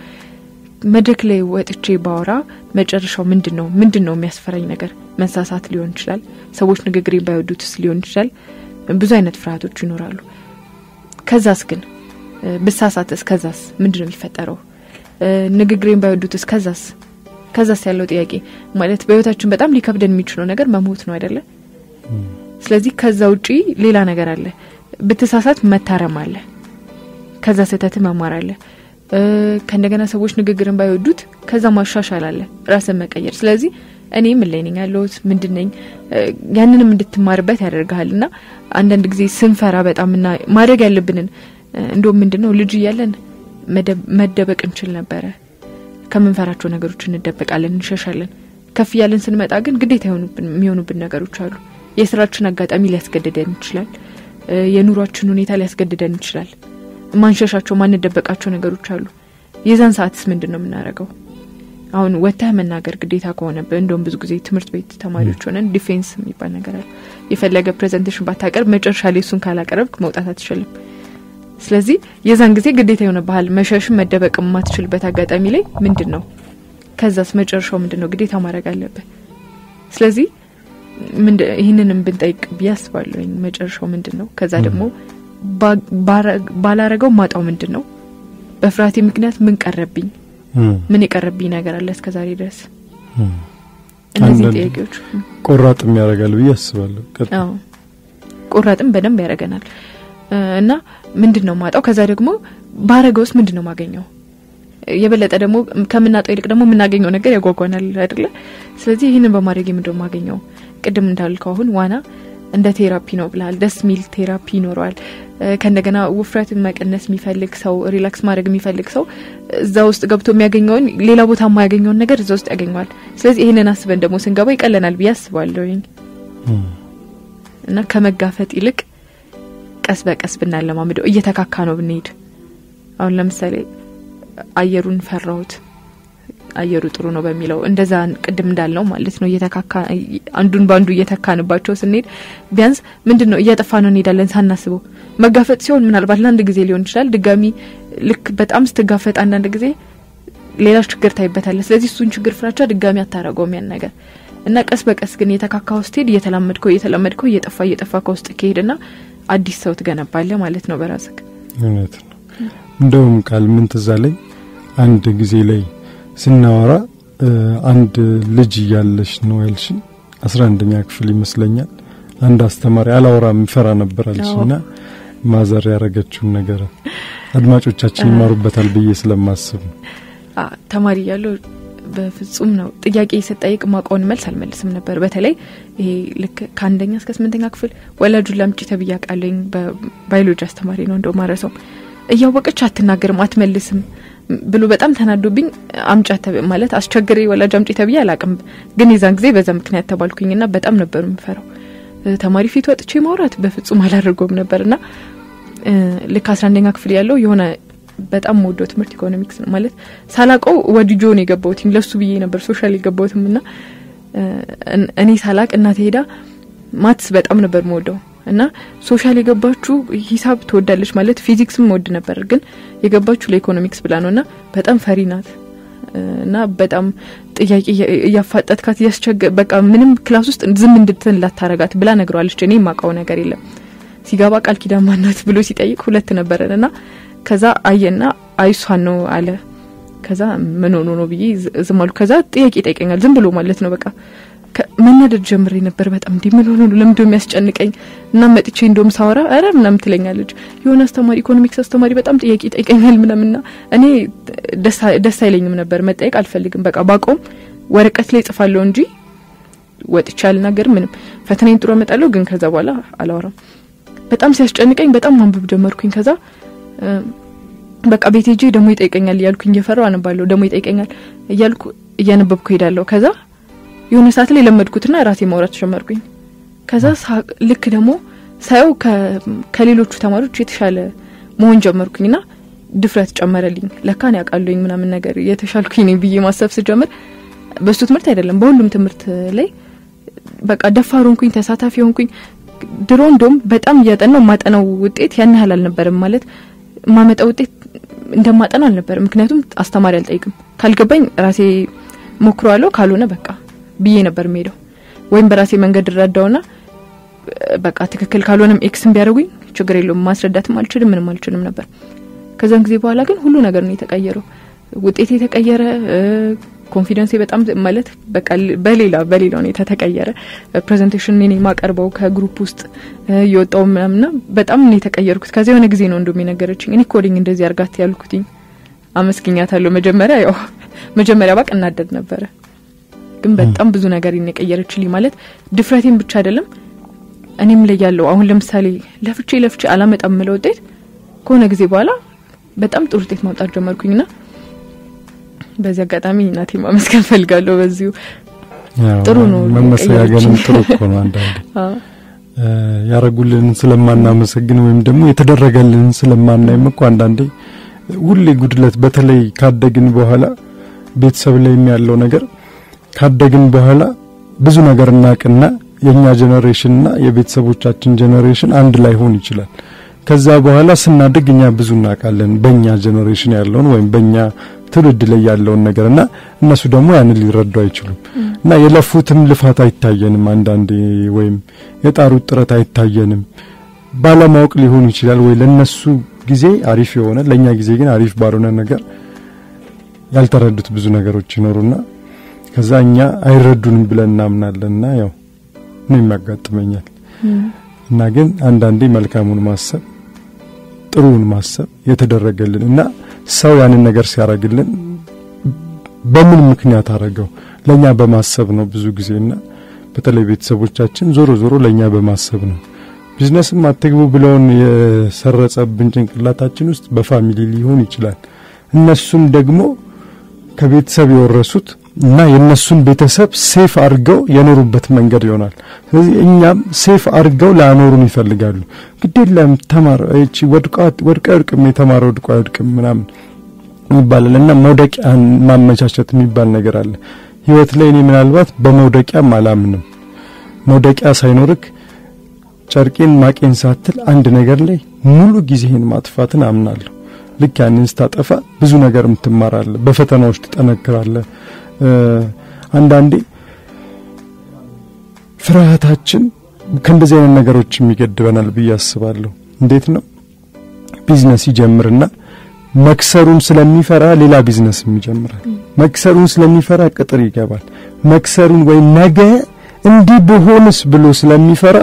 መድረክ ላይ ወጥቼ ባወራ መጨረሻው ምንድን ነው? ምንድን ነው የሚያስፈራኝ ነገር? መሳሳት ሊሆን ይችላል። ሰዎች ንግግሬን ባይወዱትስ ሊሆን ይችላል። ብዙ አይነት ፍርሃቶች ይኖራሉ። ከዛስ ግን ብሳሳትስ? ከዛስ ምንድን ነው የሚፈጠረው? ንግግሬን ባይወዱትስ? ከዛስ ከዛስ ያለው ጥያቄ ማለት በህይወታችን በጣም ሊከብደን የሚችለው ነገር መሞት ነው አይደለ? ስለዚህ ከዛ ውጪ ሌላ ነገር አለ። ብትሳሳት መታረም አለ። ከዛ ስህተት መማር አለ። ከእንደገና ሰዎች ንግግርን ባይወዱት ከዛ ማሻሻል አለ፣ ራስን መቀየር። ስለዚህ እኔ ምን ላይ ነኝ ያለሁት ምንድን ያንንም እንድትማርበት ያደርግሃል። እና አንዳንድ ጊዜ ስንፈራ በጣም እና ማድረግ ያለብንን እንዲሁም ምንድን ነው ልጅ እያለን መደበቅ እንችል ነበረ። ከምንፈራቸው ነገሮች እንደበቃለን፣ እንሸሻለን። ከፍ እያለን ስንመጣ ግን ግዴታ የሚሆኑብን ነገሮች አሉ። የስራችን አጋጣሚ ሊያስገድደን ይችላል። የኑሯችን ሁኔታ ሊያስገድደን ይችላል። ማንሸሻቸው ማንደበቃቸው ነገሮች አሉ። የዛን ሰዓትስ ምንድን ነው የምናደርገው? አሁን ወጥተህ መናገር ግዴታ ከሆነብህ እንደውም ብዙ ጊዜ ትምህርት ቤት ተማሪዎች ሆነን defense የሚባል ነገር አለ። የፈለገ presentation ባታቀርብ መጨረሻ ላይ እሱን ካላቀረብክ መውጣት አትችልም። ስለዚህ የዛን ጊዜ ግዴታ የሆነ ባህል መሸሽም መደበቅ የማትችልበት አጋጣሚ ላይ ምንድን ነው ከዛስ መጨረሻው ምንድን ነው? ግዴታ ማድረግ አለብህ። ስለዚህ ይህንንም ብንጠይቅ ብዬ አስባለሁኝ። መጨረሻው ምንድን ነው? ከዛ ደግሞ ባላረገው ማጣው ምንድን ነው? በፍርሃቴ ምክንያት ምን ቀረብኝ? ምን የቀረብኝ ነገር አለ እስከ ዛሬ ድረስ? እነዚህ ጥያቄዎች
ቆራጥም ያደርጋል ብዬ አስባለሁ።
ቆራጥም በደንብ ያደርገናል። እና ምንድን ነው ማጣው? ከዛ ደግሞ ባረገውስ ምንድን ነው ማገኘው? የበለጠ ደግሞ ከምናጣው ይልቅ ደግሞ የምናገኘው ነገር ያጓጓናል አይደለ? ስለዚህ ይህንን በማድረግ ነው ማገኘው? ቅድም እንዳልከው አሁን ዋና እንደ therapy ነው ብልሃል። ደስ ሚል therapy ይኖረዋል። ከእንደገና ውፍረትን መቀነስ የሚፈልግ ሰው፣ relax ማድረግ የሚፈልግ ሰው እዛ ውስጥ ገብቶ የሚያገኘውን ሌላ ቦታ የማያገኘውን ነገር እዛ ውስጥ ያገኘዋል። ስለዚህ ይህንን አስበን ደግሞ ስንገባ ይቀለናል ብዬ አስባለሁኝ እና ከመጋፈጥ ይልቅ ቀስ በቀስ ብናለማምደው እየተካካ ነው ብንሄድ አሁን ለምሳሌ አየሩን ፈራሁት አየሩ ጥሩ ነው በሚለው እንደዛ ቅድም እንዳልነው ማለት ነው እየተካካ አንዱን በአንዱ እየተካንባቸው ስንሄድ ቢያንስ ምንድን ነው እያጠፋ ነው እንሄዳለን ሳናስበው። መጋፈጥ ሲሆን ምናልባት ለአንድ ጊዜ ሊሆን ይችላል። ድጋሚ ልክ በጣም ስትጋፈጥ አንዳንድ ጊዜ ሌላ ችግር ታይበታለ። ስለዚህ እሱን ችግር ፍራቻ ድጋሚ አታረገውም ያን ነገር እና ቀስ በቀስ ግን የተካካው ስትሄድ እየተላመድከው እየተላመድከው እየጠፋ እየጠፋ ከውስጥ ከሄድና አዲስ ሰው ትገነባለ ማለት ነው በራስክ።
እውነት ነው። እንደውም ቃል ምን ትዝ አለኝ አንድ ጊዜ ላይ ስናወራ አንድ ልጅ እያለሽ ነው ያልሽኝ፣ አስራ አንደኛ ክፍል ይመስለኛል። አንድ አስተማሪ አላወራ የሚፈራ ነበር አልሽና ማዘር ያረገችውን ነገር አድማጮቻችን ይማሩበታል ብዬ ስለማስብ ነው።
ተማሪ እያለሁ በፍጹም ነው ጥያቄ ስጠይቅ ማውቀውን መልስ አልመልስም ነበር። በተለይ ይሄ ልክ ከአንደኛ እስከ ስምንተኛ ክፍል ወላጁን ላምጪ ተብዬ አውቃለሁኝ። በባዮሎጂ አስተማሪ ነው እንደው ማረሰው እያወቀች አትናገርም አትመልስም ብሎ በጣም ተናዶብኝ አምጫ ማለት አስቸግሬ ወላጅ አምጪ ተብዬ አላቅም። ግን የዛን ጊዜ በዛ ምክንያት ተባልኩኝና በጣም ነበር የምፈራው። ተማሪ ፊት ወጥቼ ማውራት በፍጹም አላደርገውም ነበርና ልክ አስራ አንደኛ ክፍል ያለው የሆነ በጣም ወዶ ትምህርት ኢኮኖሚክስ ነው ማለት ሳላቀው ወድጆ ነው የገባሁትኝ ለሱ ብዬ ነበር social የገባሁትም እና እኔ ሳላቅ እናቴ ሄዳ maths በጣም ነበር መወደው እና social የገባችሁ ሂሳብ ትወዳለች ማለት ፊዚክስም ወድ ነበር፣ ግን የገባችሁ ለኢኮኖሚክስ ብላ ነው እና በጣም ፈሪ ናት እና በጣም ጥያቄ እያፋጠጥካት እያስቸገ በቃ ምንም class ውስጥ ዝም እንድትል አታረጋት ብላ ነግረዋለች። እኔ የማውቀው ነገር የለም። ሲገባ ቃል ኪዳን ብሎ ሲጠይቅ ሁለት ነበረን እና ከዛ አየና አይሷን ነው አለ። ከዛ ምን ሆኖ ነው ብዬ ዝም አሉ። ከዛ ጥያቄ ይጠይቀኛል ዝም ብሎ ማለት ነው በቃ መናደድ ጀምሬ ነበር። በጣም እንዲህ ምን ሆኖ ለምንድነው የሚያስጨንቀኝ? እና መጥቼ እንደውም ሳወራ አረ ምናምን ትለኛለች። የሆነ አስተማሪ ኢኮኖሚክስ አስተማሪ በጣም ጥያቄ ይጠይቀኛል ምናምንና እኔ ደስ አይለኝም ነበር፣ መጠየቅ አልፈልግም። በቃ ባቆም ወረቀት ላይ ጽፋለሁ እንጂ ወጥቼ አልናገርም። ምንም ፈተናዬን ጥሩ አመጣለሁ፣ ግን ከዛ በኋላ አላወራም። በጣም ሲያስጨንቀኝ በጣም ማንበብ ጀመርኩኝ። ከዛ በቃ ቤት ሄጄ ደግሞ ይጠይቀኛል እያልኩኝ እየፈራው አነባለሁ። ደግሞ ይጠይቀኛል እያልኩ እያነበብኩ ሄዳለሁ። ከዛ የሆነ ሰዓት ላይ ለመድኩትና ራሴ ማውራት ጀመርኩኝ። ከዛ ልክ ደግሞ ሳየው ከሌሎቹ ተማሪዎች የተሻለ መሆን ጀመርኩኝና ድፍረት ጨመረልኝ። ለካን ያውቃለኝ ምናምን ነገር የተሻልኩኝ ነኝ ብዬ ማሰብ ስጀምር በሱ ትምህርት አይደለም በሁሉም ትምህርት ላይ በቃ ደፋር ሆንኩኝ፣ ተሳታፊ ሆንኩኝ። ድሮ እንደውም በጣም እያጠናው ማጠናው ውጤት ያን ያህል አልነበረም። ማለት ማመጣው ውጤት እንደማጠናው አልነበረም። ምክንያቱም አስተማሪ አልጠይቅም። ካልገባኝ ራሴ ሞክረዋለሁ፣ ካልሆነ በቃ ብዬ ነበር የምሄደው። ወይም በራሴ መንገድ እረዳውና በቃ ትክክል ካልሆነም ኤክስን ቢያደርጉኝ ችግር የለውም። ማስረዳትም አልችልም፣ ምንም አልችልም ነበር። ከዛን ጊዜ በኋላ ግን ሁሉ ነገር ነው የተቀየረው። ውጤት የተቀየረ confidence በጣም ማለት በሌላ በሌላ ሁኔታ ተቀየረ። presentation እኔ የማቀርበው ከ group ውስጥ እየወጣው ምናምና በጣም ነው የተቀየርኩት። ከዚያ የሆነ ጊዜ ነው እንደውም የነገረችኝ እኔ ኮዲንግ እንደዚህ አርጋት ያልኩትኝ አመስግኛታለሁ። መጀመሪያ ያው መጀመሪያ በቃ እናደድ ነበረ፣ ግን በጣም ብዙ ነገር የቀየረችልኝ ማለት ድፍረቴን ብቻ አይደለም እኔም ላይ ያለው አሁን ለምሳሌ ለፍቼ ለፍቼ አላመጣም ምለው ውጤት ከሆነ ጊዜ በኋላ በጣም ጥሩ ውጤት ማውጣት ጀመርኩኝና በዚህ አጋጣሚ እናቴ ማመስገን ፈልጋለሁ። በዚሁ ጥሩ ነው
መመሰጋገንም ጥሩ እኮ ነው። አንዳንዴ ያረጉልን ስለማናመሰግን ወይም ደግሞ የተደረገልን ስለማናይም እኮ አንዳንዴ ሁሌ ጉድለት በተለይ ካደግን በኋላ ቤተሰብ ላይ ያለው ነገር ካደግን በኋላ ብዙ ነገር እናቅና የኛ generation ና የቤተሰቦቻችን generation አንድ ላይ ሆን ይችላል። ከዛ በኋላ ስናድግ እኛ ብዙ እናውቃለን በእኛ generation ያለውን ወይም በእኛ ትውልድ ላይ ያለውን ነገር እና እነሱ ደግሞ ያንን ሊረዱ አይችሉም። እና የለፉትም ልፋት አይታየንም አንዳንዴ ወይም የጣሩት ጥረት አይታየንም። ባለማወቅ ሊሆን ይችላል ወይ? ለነሱ ጊዜ አሪፍ የሆነ ለእኛ ጊዜ ግን አሪፍ ባልሆነ ነገር ያልተረዱት ብዙ ነገሮች ይኖሩና ከዛ እኛ አይረዱንም ብለን እናምናለንና ያው ምን ያጋጥመኛል እና ግን አንዳንዴ መልካሙን ማሰብ ጥሩውን ማሰብ የተደረገልን እና ሰው ያንን ነገር ሲያረግልን በምን ምክንያት አረገው ለኛ በማሰብ ነው ብዙ ጊዜና በተለይ ቤተሰቦቻችን ዞሮ ዞሮ ለኛ በማሰብ ነው። ቢዝነስም አትግቡ ብለውን የሰረጸብን ጭንቅላታችን ውስጥ በፋሚሊ ሊሆን ይችላል። እነሱም ደግሞ ከቤተሰብ የወረሱት እና የነሱን ቤተሰብ safe አድርገው የኖሩበት መንገድ ይሆናል። ስለዚህ እኛም safe አድርገው ሊያኖሩን ይፈልጋሉ። ግዴለም ተማር ወድቃ ወድቅም የተማረ ወድቃ ወድቅም ምናምን ይባላል እና መውደቂያን ማመቻቸት የሚባል ነገር አለ ህይወት ላይ። እኔ ምናልባት በመውደቂያም አላምንም። መውደቂያ ሳይኖርክ ጨርቄን ማቄን ሳትል አንድ ነገር ላይ ሙሉ ጊዜህን ማጥፋትን አምናለሁ። ልክ ያንን ስታጠፋ ብዙ ነገር ትማራለህ፣ በፈተናዎች ትጠነክራለህ። አንዳንዴ ፍርሃታችን ከእንደዚህ አይነት ነገሮች የሚገድበናል ብዬ አስባለሁ። እንዴት ነው ቢዝነስ ይጀምርና መክሰሩን ስለሚፈራ ሌላ ቢዝነስም ይጀምራል። መክሰሩን ስለሚፈራ ቅጥር ይገባል። መክሰሩን ወይ ነገ እንዲህ በሆንስ ብሎ ስለሚፈራ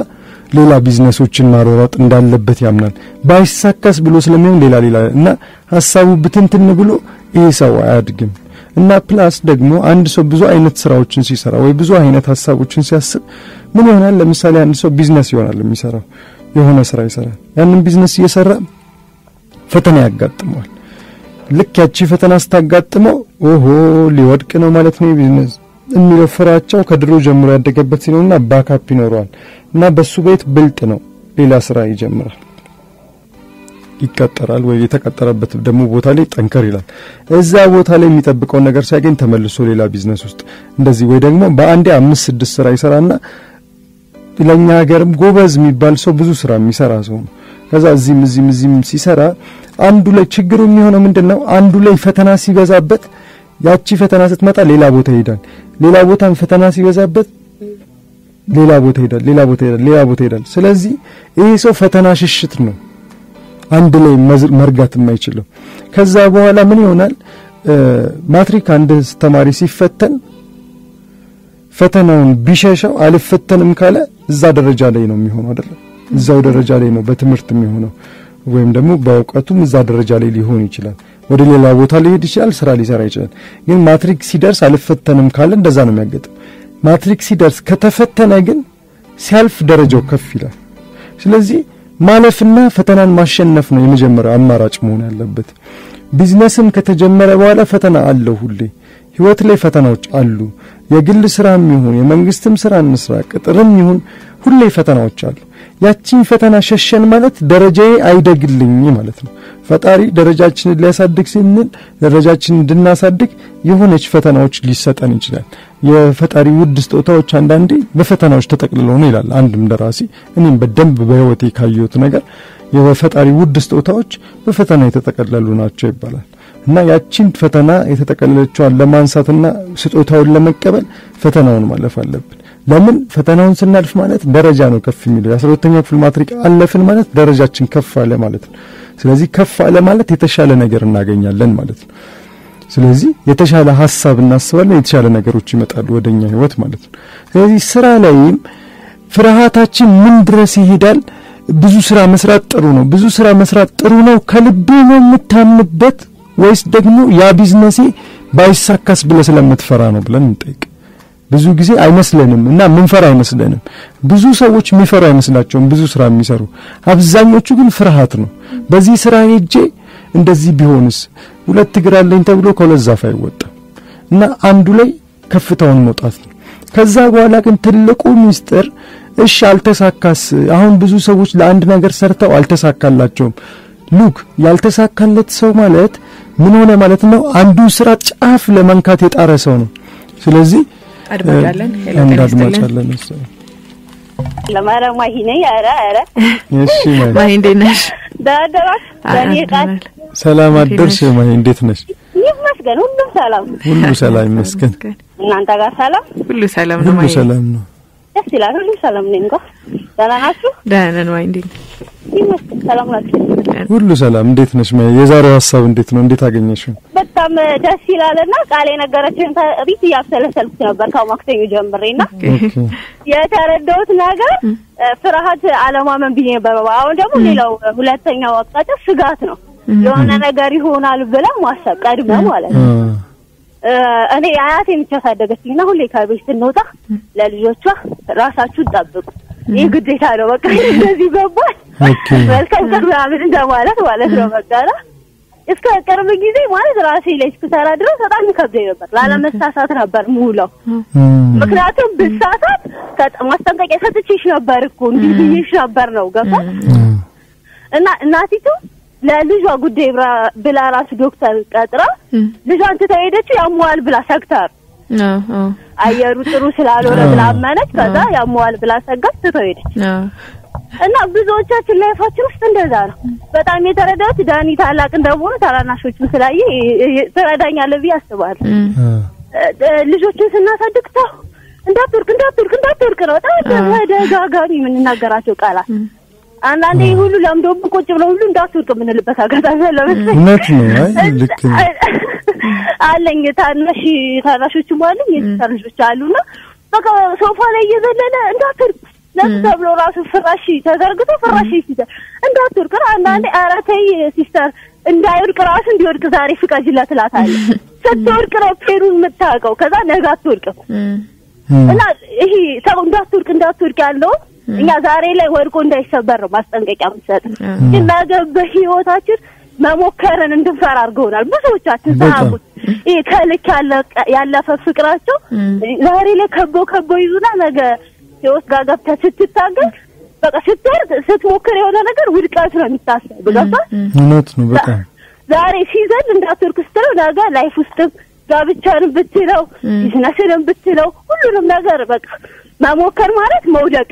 ሌላ ቢዝነሶችን ማሯሯጥ እንዳለበት ያምናል። ባይሳካስ ብሎ ስለሚሆን ሌላ ሌላ እና ሀሳቡ ብትንትን ብሎ ይሄ ሰው አያድግም። እና plus ደግሞ አንድ ሰው ብዙ አይነት ስራዎችን ሲሰራ ወይ ብዙ አይነት ሀሳቦችን ሲያስብ ምን ይሆናል? ለምሳሌ አንድ ሰው ቢዝነስ ይሆናል የሚሰራው የሆነ ስራ ይሰራል። ያንን ቢዝነስ እየሰራ ፈተና ያጋጥመዋል። ልክ ያቺ ፈተና ስታጋጥመው ኦሆ ሊወድቅ ነው ማለት ነው ቢዝነስ የሚለው ፍራቻው ከድሮ ጀምሮ ያደገበት ሲሆንና backup ይኖረዋል እና በሱ ቤት ብልጥ ነው። ሌላ ስራ ይጀምራል፣ ይቀጠራል፣ ወይ የተቀጠረበት ደግሞ ቦታ ላይ ጠንከር ይላል። እዛ ቦታ ላይ የሚጠብቀውን ነገር ሲያገኝ ተመልሶ ሌላ ቢዝነስ ውስጥ እንደዚህ ወይ ደግሞ በአንዴ አምስት ስድስት ስራ ይሰራና ለኛ ሀገርም ጎበዝ የሚባል ሰው ብዙ ስራ የሚሰራ ሰው ነው። ከዛ እዚህም እዚህም እዚህም ሲሰራ አንዱ ላይ ችግሩ የሚሆነው ምንድን ነው? አንዱ ላይ ፈተና ሲበዛበት ያቺ ፈተና ስትመጣ ሌላ ቦታ ይሄዳል። ሌላ ቦታም ፈተና ሲበዛበት ሌላ ቦታ ይሄዳል። ሌላ ቦታ ይሄዳል። ሌላ ቦታ ይሄዳል። ስለዚህ ይሄ ሰው ፈተና ሽሽት ነው፣ አንድ ላይ መርጋት የማይችለው። ከዛ በኋላ ምን ይሆናል? ማትሪክ አንድ ተማሪ ሲፈተን ፈተናውን ቢሸሸው አልፈተንም ካለ እዛ ደረጃ ላይ ነው የሚሆነው አይደለም? እዛው ደረጃ ላይ ነው በትምህርት የሚሆነው ወይም ደግሞ በእውቀቱም እዛ ደረጃ ላይ ሊሆን ይችላል። ወደ ሌላ ቦታ ሊሄድ ይችላል፣ ስራ ሊሰራ ይችላል። ግን ማትሪክ ሲደርስ አልፈተንም ካለ እንደዛ ነው የሚያገጥም። ማትሪክ ሲደርስ ከተፈተነ ግን ሲያልፍ ደረጃው ከፍ ይላል። ስለዚህ ማለፍና ፈተናን ማሸነፍ ነው የመጀመሪያው አማራጭ መሆን ያለበት። ቢዝነስም ከተጀመረ በኋላ ፈተና አለው ሁሌ ህይወት ላይ ፈተናዎች አሉ። የግል ስራም ይሁን የመንግስትም ስራ እንስራ፣ ቅጥርም ይሁን ሁሌ ፈተናዎች አሉ። ያቺን ፈተና ሸሸን ማለት ደረጃዬ አይደግልኝ ማለት ነው። ፈጣሪ ደረጃችንን ሊያሳድግ ስንል ደረጃችንን እንድናሳድግ የሆነች ፈተናዎች ሊሰጠን ይችላል። የፈጣሪ ውድ ስጦታዎች አንዳንዴ በፈተናዎች ተጠቅልለው ነው ይላል አንድም ደራሲ። እኔም በደንብ በሕይወቴ ካየሁት ነገር የፈጣሪ ውድ ስጦታዎች በፈተና የተጠቀለሉ ናቸው ይባላል እና ያቺን ፈተና የተጠቀለለችዋን ለማንሳትና ስጦታውን ለመቀበል ፈተናውን ማለፍ አለብን። ለምን ፈተናውን ስናልፍ ማለት ደረጃ ነው ከፍ የሚለው። የአስራ ሁለተኛ ክፍል ማትሪክ አለፍን ማለት ደረጃችን ከፍ አለ ማለት ነው። ስለዚህ ከፍ አለ ማለት የተሻለ ነገር እናገኛለን ማለት ነው። ስለዚህ የተሻለ ሀሳብ እናስባለን፣ የተሻለ ነገሮች ይመጣሉ ወደኛ ህይወት ማለት ነው። ስለዚህ ስራ ላይም ፍርሃታችን ምን ድረስ ይሄዳል? ብዙ ስራ መስራት ጥሩ ነው፣ ብዙ ስራ መስራት ጥሩ ነው ከልቤ ነው የምታምንበት ወይስ ደግሞ ያ ቢዝነሴ ባይሳካስ ብለህ ስለምትፈራ ነው ብለን እንጠይቅ። ብዙ ጊዜ አይመስለንም እና ምንፈራ አይመስለንም። ብዙ ሰዎች የሚፈሩ አይመስላቸውም ብዙ ስራ የሚሰሩ አብዛኞቹ ግን ፍርሃት ነው። በዚህ ስራ ሄጄ እንደዚህ ቢሆንስ፣ ሁለት እግር አለኝ ተብሎ ከሁለት ዛፍ አይወጣም እና አንዱ ላይ ከፍታውን መውጣት ነው። ከዛ በኋላ ግን ትልቁ ሚስጥር እሺ አልተሳካስ። አሁን ብዙ ሰዎች ለአንድ ነገር ሰርተው አልተሳካላቸውም። ሉክ ያልተሳካለት ሰው ማለት ምን ሆነ ማለት ነው? አንዱ ስራ ጫፍ ለመንካት የጣረ ሰው ነው። ስለዚህ
አድማጫለን
ለማረ ማሂ ነኝ። ኧረ ኧረ
እሺ ማሂ
ማሂ እንዴት ነሽ?
ደህና
ሰላም አደርሽ ማሂ፣ እንዴት ነሽ?
ይመስገን ሁሉም ሰላም።
ሁሉ ሰላም ይመስገን።
እናንተ ጋር ሰላም?
ሁሉ ሰላም ነው
ሁሉ? ሰላም ነው።
ደስ ይላል። ሁሉም ሰላም ነኝ። እንኳ ደህና ናችሁ?
ደህና? እንዴት ነሽ?
ይመስገን ሰላም ናችሁ?
ሁሉ ሰላም። እንዴት ነሽ? የዛሬው ሀሳብ እንዴት ነው? እንዴት አገኘሽው?
በጣም ደስ ይላልና ቃል የነገረችን ታሪክ እያብሰለሰልኩት ነበር ከማክሰኞ ጀምሬና የተረዳሁት ነገር ፍርሃት አለማመን ብዬ ነበር። አሁን ደግሞ ሌላው ሁለተኛው አቅጣጫ ስጋት ነው። የሆነ ነገር ይሆናል ብለህ ማሰብ ቀድመ ማለት ነው። እኔ አያቴ ብቻ ሳደገችኝና ሁሌ ከቤት ስንወጣ ለልጆቿ ራሳችሁን ጠብቁ፣ ይህ ግዴታ ነው። በቃ እንደዚህ ገባል መልካም ቅርብ ምናምን እንደማለት ማለት ነው። በቃ እና እስከ ቅርብ ጊዜ ማለት ራሴ ላይ እስክሰራ ድረስ በጣም ይከብደኝ ነበር። ላለመሳሳት ነበር ሙለው ምክንያቱም ብሳሳት ማስጠንቀቂያ ሰጥቼሽ ነበር እኮ እንዲህ ብዬሽ ነበር ነው። ገባ እና እናቲቱ ለልጇ ጉዳይ ብላ ራሱ ዶክተር ቀጥራ ልጇን ትታ ሄደችው ያሟዋል ብላ ሰግታር
አዎ አዎ
አየሩ ጥሩ ስላልሆነ ብላ አመነች። ከዛ ያሟዋል ብላ ሰጋት ትተው ሄደች።
አዎ
እና ብዙዎቻችን life አችን ውስጥ እንደዛ ነው። በጣም የተረዳሁት ዳኒ ታላቅ እንደመሆኑ ታናናሾቹን ስላየ ትረዳኛለህ ብዬ አስባለሁ። ልጆችን ስናሳድግ ተው እንዳትወድቅ እንዳትወድቅ እንዳትወድቅ ነው በጣም ተደጋጋሚ የምንናገራቸው ቃላት። አንዳንዴ ይህ ሁሉ ለምዶብን ቁጭ ብለው ሁሉ እንዳትወድቅ የምንልበት አጋጣሚ አለ መሰለኝ።
እውነት ነው። አይ ልክ ነው።
አለኝ። ታናሽ ታናሾችም አሉኝ የ sister ልጆች አሉና በቃ ሶፋ ላይ እየዘለለ እንዳትወድቅ ለምን ተብሎ ራሱ ፍራሽ ተዘርግቶ ፍራሽ ሲዘል እንዳትወድቅ አንዳንዴ ኧረ ተይ sister እንዳይወድቅ ራሱ እንዲወድቅ ዛሬ ፍቀጅለት እላታለሁ። ስትወድቅ ነው pain ኡን የምታውቀው። ከዛ ነገ አትወድቅም። እና ይሄ ሰው እንዳትወድቅ እንዳትወድቅ ያለው እኛ ዛሬ ላይ ወድቆ እንዳይሰበር ነው ማስጠንቀቂያ የምትሰጥ። ግን ነገ በህይወታችን መሞከርን እንድንፈራ አድርገውናል ብዙዎቻችን ሳያውቁት። ይሄ ከልክ ያለ- ያለፈ ፍቅራቸው ዛሬ ላይ ከቦ ከቦ ይዙና ነገ ህይወት ጋር ገብተህ ስትታገል በቃ ስትወድቅ ስትሞክር የሆነ ነገር ውድቀት ነው የሚታሰብ ገባ
እውነት ነው በጣም
ዛሬ ሲዘል እንዳትወድቅ ስትለው ነገ life ውስጥም ጋብቻንም ብትለው ቢዝነስንም ብትለው ሁሉንም ነገር በቃ መሞከር ማለት መውደቅ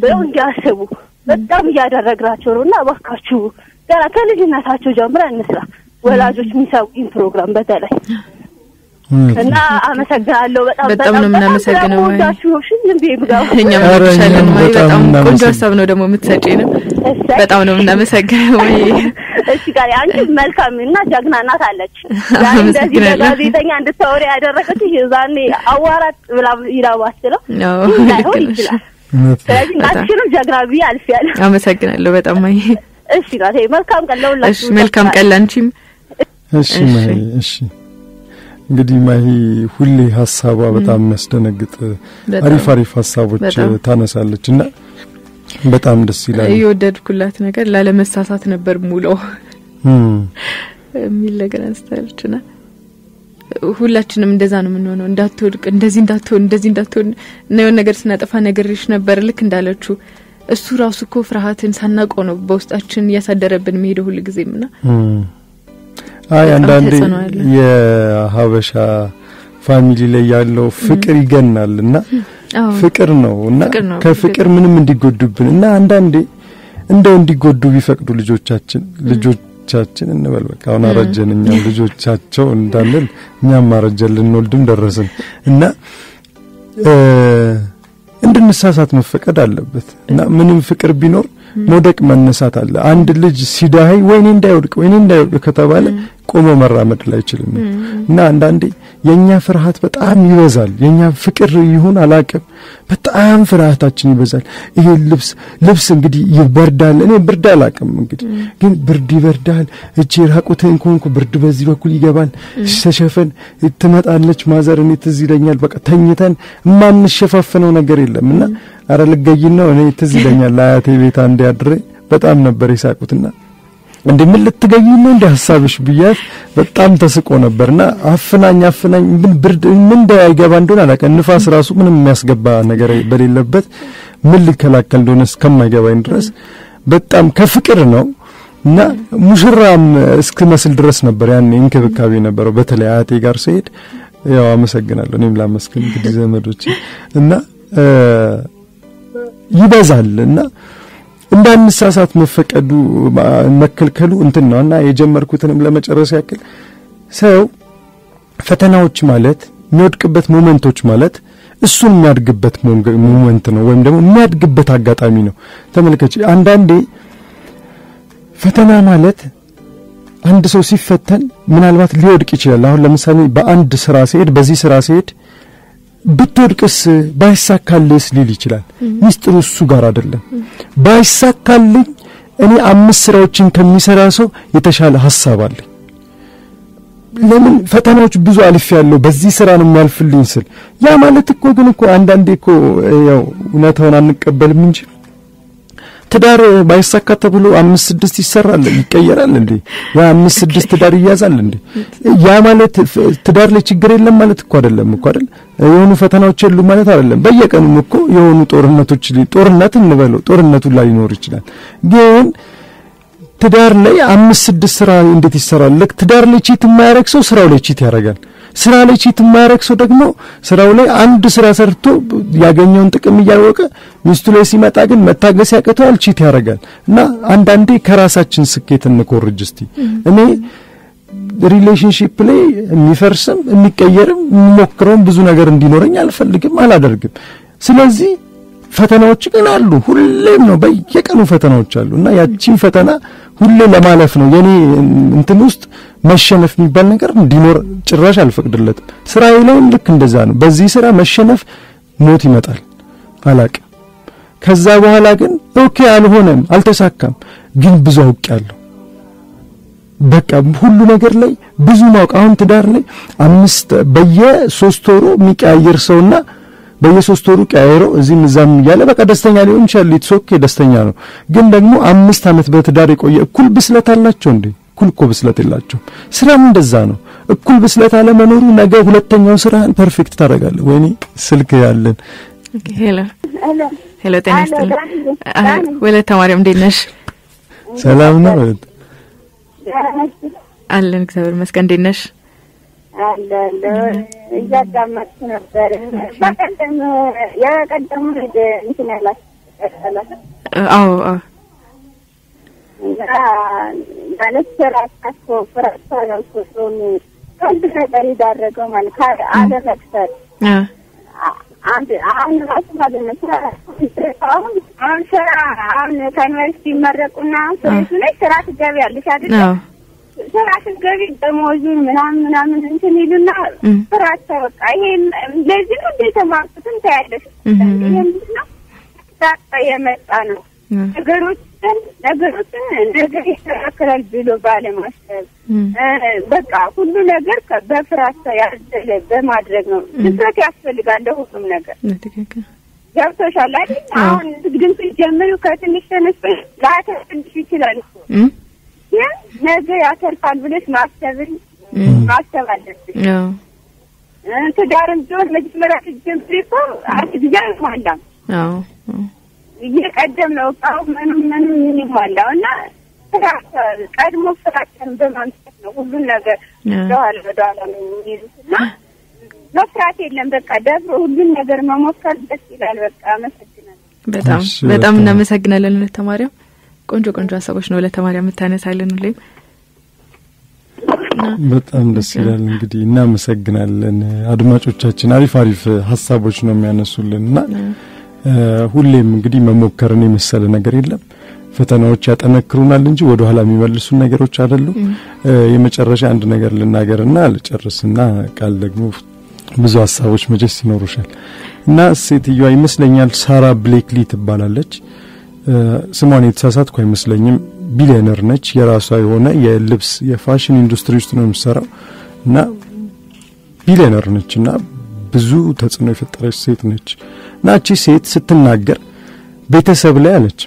ብለው እንዲያስቡ በጣም እያደረግናቸው ነው። እና እባካችሁ ገና ከልጅነታቸው ጀምረን እንስራ። ወላጆች የሚሰውኝ ፕሮግራም በተለይ እና አመሰግናለሁ። በጣም
በጣም ነው የምናመሰግነው። እኛም እንወድሻለን
በጣም
ቆንጆ ሀሳብ ነው ደግሞ የምትሰጪንም። በጣም ነው የምናመሰግነው
እሺ ጋር አንቺ መልካም እና ጀግና እናት አለች። እንደዚህ
አመሰግናለሁ።
በጋዜጠኛ እንድታወሪ ያደረገችሽ ዛኔ አዋራት ብላ ይላባስለው ይችላል። ስለዚህ እናትሽንም ጀግና ብዬ አልፌያለሁ።
አመሰግናለሁ በጣም ማይ።
እሺ ናቴ መልካም ቀን
እሺ
ለሁላችሁ።
መልካም ቀን ላንቺም።
እሺ
እሺ።
ማሂ እሺ እንግዲህ ማሂ ሁሌ ሀሳቧ በጣም የሚያስደነግጥ አሪፍ አሪፍ ሀሳቦች
በጣም።
ታነሳለች እና በጣም ደስ ይላል።
የወደድኩላት ነገር ላለመሳሳት ነበር
እም፣
የሚል ነገር አንስታለች ና ሁላችንም እንደዛ ነው የምንሆነው። እንዳትወድቅ፣ እንደዚህ እንዳትሆን፣ እንደዚህ እንዳትሆን እና የሆነ ነገር ስናጠፋ ነግሬሽ ነበር። ልክ እንዳለችው እሱ ራሱ እኮ ፍርሃትን ሳናውቀው ነው በውስጣችን እያሳደረብን የሚሄደው ሁሉ ጊዜም ና
አይ አንዳንዴ የሀበሻ family ላይ ያለው ፍቅር ይገናል እና ፍቅር ነው እና ከፍቅር
ፍቅር።
ምንም እንዲጎዱብን እና አንዳንዴ እንደው እንዲጎዱ ቢፈቅዱ ልጆቻችን ልጆቻችን እንበል በቃ አሁን አረጀን እኛም ልጆቻቸው እንዳንል እኛም አረጀን ልንወልድም ደረስን እና እንድንሳሳት መፈቀድ አለበት እና ምንም ፍቅር ቢኖር መውደቅ መነሳት አለ። አንድ ልጅ ሲዳይ ወይኔ እንዳይወድቅ ወይኔ እንዳይወድቅ ከተባለ ቆሞ መራመድ ላይ አይችልም እና አንዳንዴ የኛ ፍርሃት በጣም ይበዛል። የኛ ፍቅር ይሁን አላቅም፣ በጣም ፍርሃታችን ይበዛል። ይሄ ልብስ ልብስ እንግዲህ ይበርዳል። እኔ ብርድ አላቅም እንግዲህ ግን ብርድ ይበርዳል። እቺ ራቁቴን ከሆንኩ ብርድ በዚህ በኩል ይገባል። ተሸፈን ትመጣለች ማዘር። እኔ ትዝ ይለኛል በቃ ተኝተን የማንሸፋፍነው ነገር የለም እና አረ ልገይ ነው እኔ ትዝ ይለኛል አያቴ ቤት አንዴ አድሬ በጣም ነበር የሳቁትና እንዴ ምን ልትገኝ ነው እንደ ሀሳብሽ ብያት በጣም ተስቆ ነበርና አፍናኝ አፍናኝ ምን ብርድ ምን እንዳይገባ እንደሆነ አላውቅም። ንፋስ ራሱ ምንም የሚያስገባ ነገር በሌለበት ምን ሊከላከል እንደሆነ እስከማይገባኝ ድረስ በጣም ከፍቅር ነው እና ሙሽራም እስክመስል ድረስ ነበር ያኔ እንክብካቤ ነበረው። በተለይ አያቴ ጋር ስሄድ ያው አመሰግናለሁ። እኔም ላመስግን እንግዲህ ዘመዶች እና ይበዛል እና እንዳንሳሳት መፈቀዱ መከልከሉ እንትን ነው የጀመርኩትንም ለመጨረስ ያክል ሰው ፈተናዎች ማለት የሚወድቅበት moment ኦች ማለት እሱን የሚያድግበት moment ነው፣ ወይም ደግሞ የሚያድግበት አጋጣሚ ነው። ተመልከች፣ አንዳንዴ ፈተና ማለት አንድ ሰው ሲፈተን ምናልባት ሊወድቅ ይችላል። አሁን ለምሳሌ በአንድ ስራ ሲሄድ በዚህ ስራ ሲሄድ ብትወድቅስ ባይሳካልስ ሊል ይችላል። ሚስጥሩ እሱ ጋር አይደለም። ባይሳካልኝ እኔ አምስት ስራዎችን ከሚሰራ ሰው የተሻለ ሀሳብ አለኝ። ለምን ፈተናዎች ብዙ አልፍ ያለው በዚህ ስራ ነው የሚያልፍልኝ ስል ያ ማለት እኮ ግን እኮ አንዳንዴ እኮ ያው እውነታውን አንቀበልም እንጂ ትዳር ባይሳካ ተብሎ አምስት ስድስት ይሰራል ይቀየራል እንዴ? ያ አምስት ስድስት ትዳር ይያዛል እንዴ? ያ ማለት ትዳር ላይ ችግር የለም ማለት እኮ አይደለም እኮ አይደል? የሆኑ ፈተናዎች የሉ ማለት አይደለም። በየቀኑም እኮ የሆኑ ጦርነቶች ጦርነት እንበለው ጦርነቱ ላይ ሊኖር ይችላል። ግን ትዳር ላይ አምስት ስድስት ስራ እንዴት ይሰራል? ትዳር ላይ cheat የማያረግ ሰው ስራው ላይ cheat ያደርጋል። ስራ ላይ cheat የማያረግ ሰው ደግሞ ስራው ላይ አንድ ስራ ሰርቶ ያገኘውን ጥቅም እያወቀ ሚስቱ ላይ ሲመጣ ግን መታገስ ያቅተዋል፣ cheat ያደርጋል። እና አንዳንዴ ከራሳችን ስኬት እንኮርጅ እስቲ። እኔ relationship ላይ የሚፈርስም የሚቀየርም የሚሞክረውም ብዙ ነገር እንዲኖረኝ አልፈልግም፣ አላደርግም። ስለዚህ ፈተናዎች ግን አሉ፣ ሁሌም ነው፣ በየቀኑ ፈተናዎች አሉ እና ያቺን ፈተና ሁሌ ለማለፍ ነው የኔ እንትን ውስጥ መሸነፍ የሚባል ነገር እንዲኖር ጭራሽ አልፈቅድለትም። ስራዬ ላይም ልክ እንደዛ ነው። በዚህ ስራ መሸነፍ ሞት ይመጣል አላቅም። ከዛ በኋላ ግን okay አልሆነም፣ አልተሳካም፣ ግን ብዙ አውቄያለሁ። በቃ ሁሉ ነገር ላይ ብዙ ማወቅ አሁን ትዳር ላይ አምስት በየሶስት ወሩ የሚቀያየር ሰውና በየሶስት ወሩ ቀያይሮ እዚህም እዛም እያለ በቃ ደስተኛ ሊሆን ይችላል። let's okay ደስተኛ ነው። ግን ደግሞ አምስት ዓመት በትዳር የቆየ እኩል ብስለት አላቸው እንዴ? እኩል እኮ ብስለት የላቸውም። ስራም እንደዛ ነው። እኩል ብስለት አለመኖሩ ነገ ሁለተኛው ስራህን perfect ታደርጋለህ። ወይኔ ስልክ ያለን
hello hello፣ ጤና ይስጥልኝ። ወለተ ማርያም እንዴት ነሽ?
ሰላም ነው
አለን
እግዚአብሔር ይመስገን። እንዴት ነሽ?
አለ እያዳመጥኩ ነበር። በቀደም የቀደሙ እንትን ያላችሁ
አዎ አዎ
ማለት ፍራታ ነው ሰውን ከአንድ ነገር ይዳረገው ማለት አለመክሰር አንድ አሁን ራሱ ማለት ነው አሁን አሁን ስራ አሁን ከዩኒቨርሲቲ ይመረቁና ፍሬቱ ላይ ስራ ትገቢያለሽ አይደል? ስራ ስትገቢ ደሞዙን ምናምን ምናምን እንትን ይሉና ፍራቻ በቃ ይሄ ለዚህ ነው የተማርኩትም ታያለሽ። ይሄ ምንድን ነው የመጣ ነው። ነገሮችን ነገሮችን ነገር ይስተካከላል ብሎ ባለማሰብ በቃ ሁሉ ነገር በፍራቻ ያዘለ በማድረግ ነው። ትኩረት ያስፈልጋል ለሁሉም ነገር። ገብቶሻል አይደል? አሁን ንግድን ስትጀምሪው ከትንሽ ተነስቶ ላያተርፍልሽ ይችላል እኮ ግን ነገ ያተርፋል ብለሽ ማሰብን ማሰብ አለብሽ። ትዳርም ቢሆን መጀመሪያ ስትጀምሪ እኮ አንድ ጊዜ አይሟላም።
እየቀደም ነው እቃው ምንም ምንም የሚሟላው እና ስራ ቀድሞ ስራችን በማምጣት ነው ሁሉን ነገር ወደኋላ ወደኋላ ነው የሚሄዱት እና መፍራት የለም በቃ ደፍሮ ሁሉን ነገር መሞከር ደስ ይላል። በቃ አመሰግናለሁ።
በጣም በጣም እናመሰግናለን ለተማሪያም ቆንጆ ቆንጆ ሀሳቦች ነው ለተማሪያ የምታነሳልን ሁሌም
በጣም ደስ ይላል። እንግዲህ እናመሰግናለን። አድማጮቻችን አሪፍ አሪፍ ሀሳቦች ነው የሚያነሱልን እና ሁሌም እንግዲህ መሞከርን የመሰለ ነገር የለም። ፈተናዎች ያጠነክሩናል እንጂ ወደ ኋላ የሚመልሱን ነገሮች አይደሉም። የመጨረሻ አንድ ነገር ልናገርና ልጨርስና ቃል ደግሞ ብዙ ሀሳቦች መቼስ ይኖሩሻል እና ሴትዮዋ ይመስለኛል ሳራ ብሌክሊ ትባላለች። ስሟን የተሳሳትኩ አይመስለኝም። ቢሊዮነር ነች። የራሷ የሆነ የልብስ የ fashion industry ውስጥ ነው የምትሰራው እና ቢሊዮነር ነች እና ብዙ ተጽዕኖ የፈጠረች ሴት ነች እና ሴት ስትናገር ቤተሰብ ላይ አለች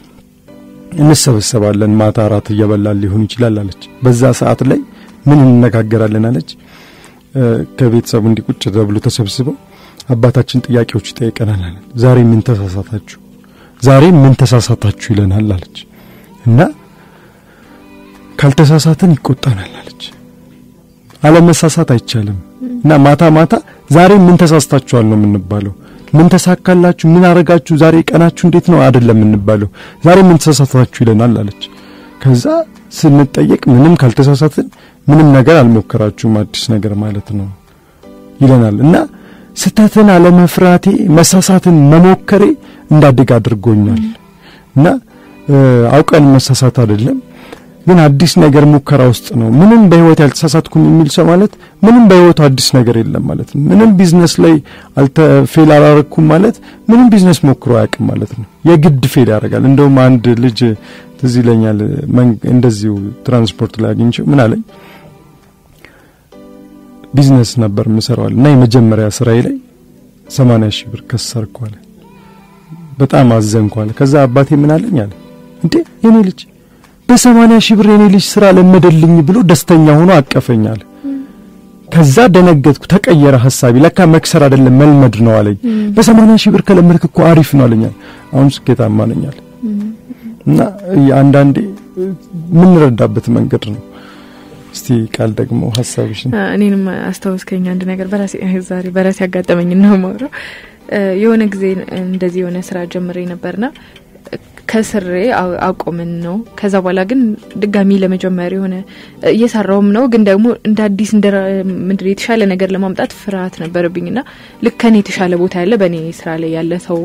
እንሰበሰባለን ማታ እራት እየበላን ሊሆን ይችላል አለች። በዛ ሰዓት ላይ ምን እንነጋገራለን አለች። ከቤተሰቡ እንዲህ ቁጭ ተብሎ ተሰብስበው አባታችን ጥያቄዎች ይጠይቀናል አለ። ዛሬ ምን ተሳሳታችሁ፣ ዛሬ ምን ተሳሳታችሁ ይለናል አለች እና ካልተሳሳትን ይቆጣናል አለች። አለመሳሳት አይቻልም እና ማታ ማታ ዛሬ ምን ተሳስታችኋል ነው የምንባለው። ምን ተሳካላችሁ፣ ምን አረጋችሁ፣ ዛሬ ቀናችሁ እንዴት ነው አይደለም የምንባለው። ዛሬ ምን ተሳሳታችሁ ይለናል አለች። ከዛ ስንጠየቅ ምንም ካልተሳሳትን ምንም ነገር አልሞከራችሁም አዲስ ነገር ማለት ነው ይለናል እና ስህተትን አለመፍራቴ መሳሳትን መሞከሬ እንዳድግ አድርጎኛል እና አውቀን መሳሳት አይደለም ግን አዲስ ነገር ሙከራ ውስጥ ነው። ምንም በህይወት ያልተሳሳትኩም የሚል ሰው ማለት ምንም በህይወቱ አዲስ ነገር የለም ማለት ነው። ምንም ቢዝነስ ላይ fail አላረኩም ማለት ምንም ቢዝነስ ሞክሮ አያውቅም ማለት ነው። የግድ fail ያደርጋል። እንደውም አንድ ልጅ ትዝ ይለኛል እንደዚሁ ትራንስፖርት ላይ አግኝቼው ምን አለኝ ቢዝነስ ነበር ምሰራዋል እና የመጀመሪያ ስራዬ ላይ ሰማንያ ሺህ ብር ከሰርኩ አለ። በጣም አዘንኩ አለ። ከዛ አባቴ ምን አለኝ አለ እንዴ የኔ ልጅ በሰማንያ ሺህ ብር የኔ ልጅ ስራ ለመደልኝ ብሎ ደስተኛ ሆኖ አቀፈኛል። ከዛ ደነገጥኩ፣ ተቀየረ ሀሳቢ። ለካ መክሰር አይደለም መልመድ ነው አለኝ። በሰማንያ ሺህ ብር ከለመድክ እኮ አሪፍ ነው አለኛል። አሁን ስኬታማ ነኛል። እና አንዳንዴ የምንረዳበት መንገድ ነው። እስቲ ቃል ደግሞ ሀሳብሽን
እኔንም አስታወስከኝ አንድ ነገር በራሴ ዛሬ በራሴ ያጋጠመኝ ነው የማወራው። የሆነ ጊዜ እንደዚህ የሆነ ስራ ጀምሬ ነበርና ከስሬ አቆምን ነው። ከዛ በኋላ ግን ድጋሚ ለመጀመር የሆነ እየሰራውም ነው፣ ግን ደግሞ እንደ አዲስ እንደ ምንድን የተሻለ ነገር ለማምጣት ፍርሃት ነበረብኝና ልክ ከኔ የተሻለ ቦታ ያለ በእኔ ስራ ላይ ያለ ሰው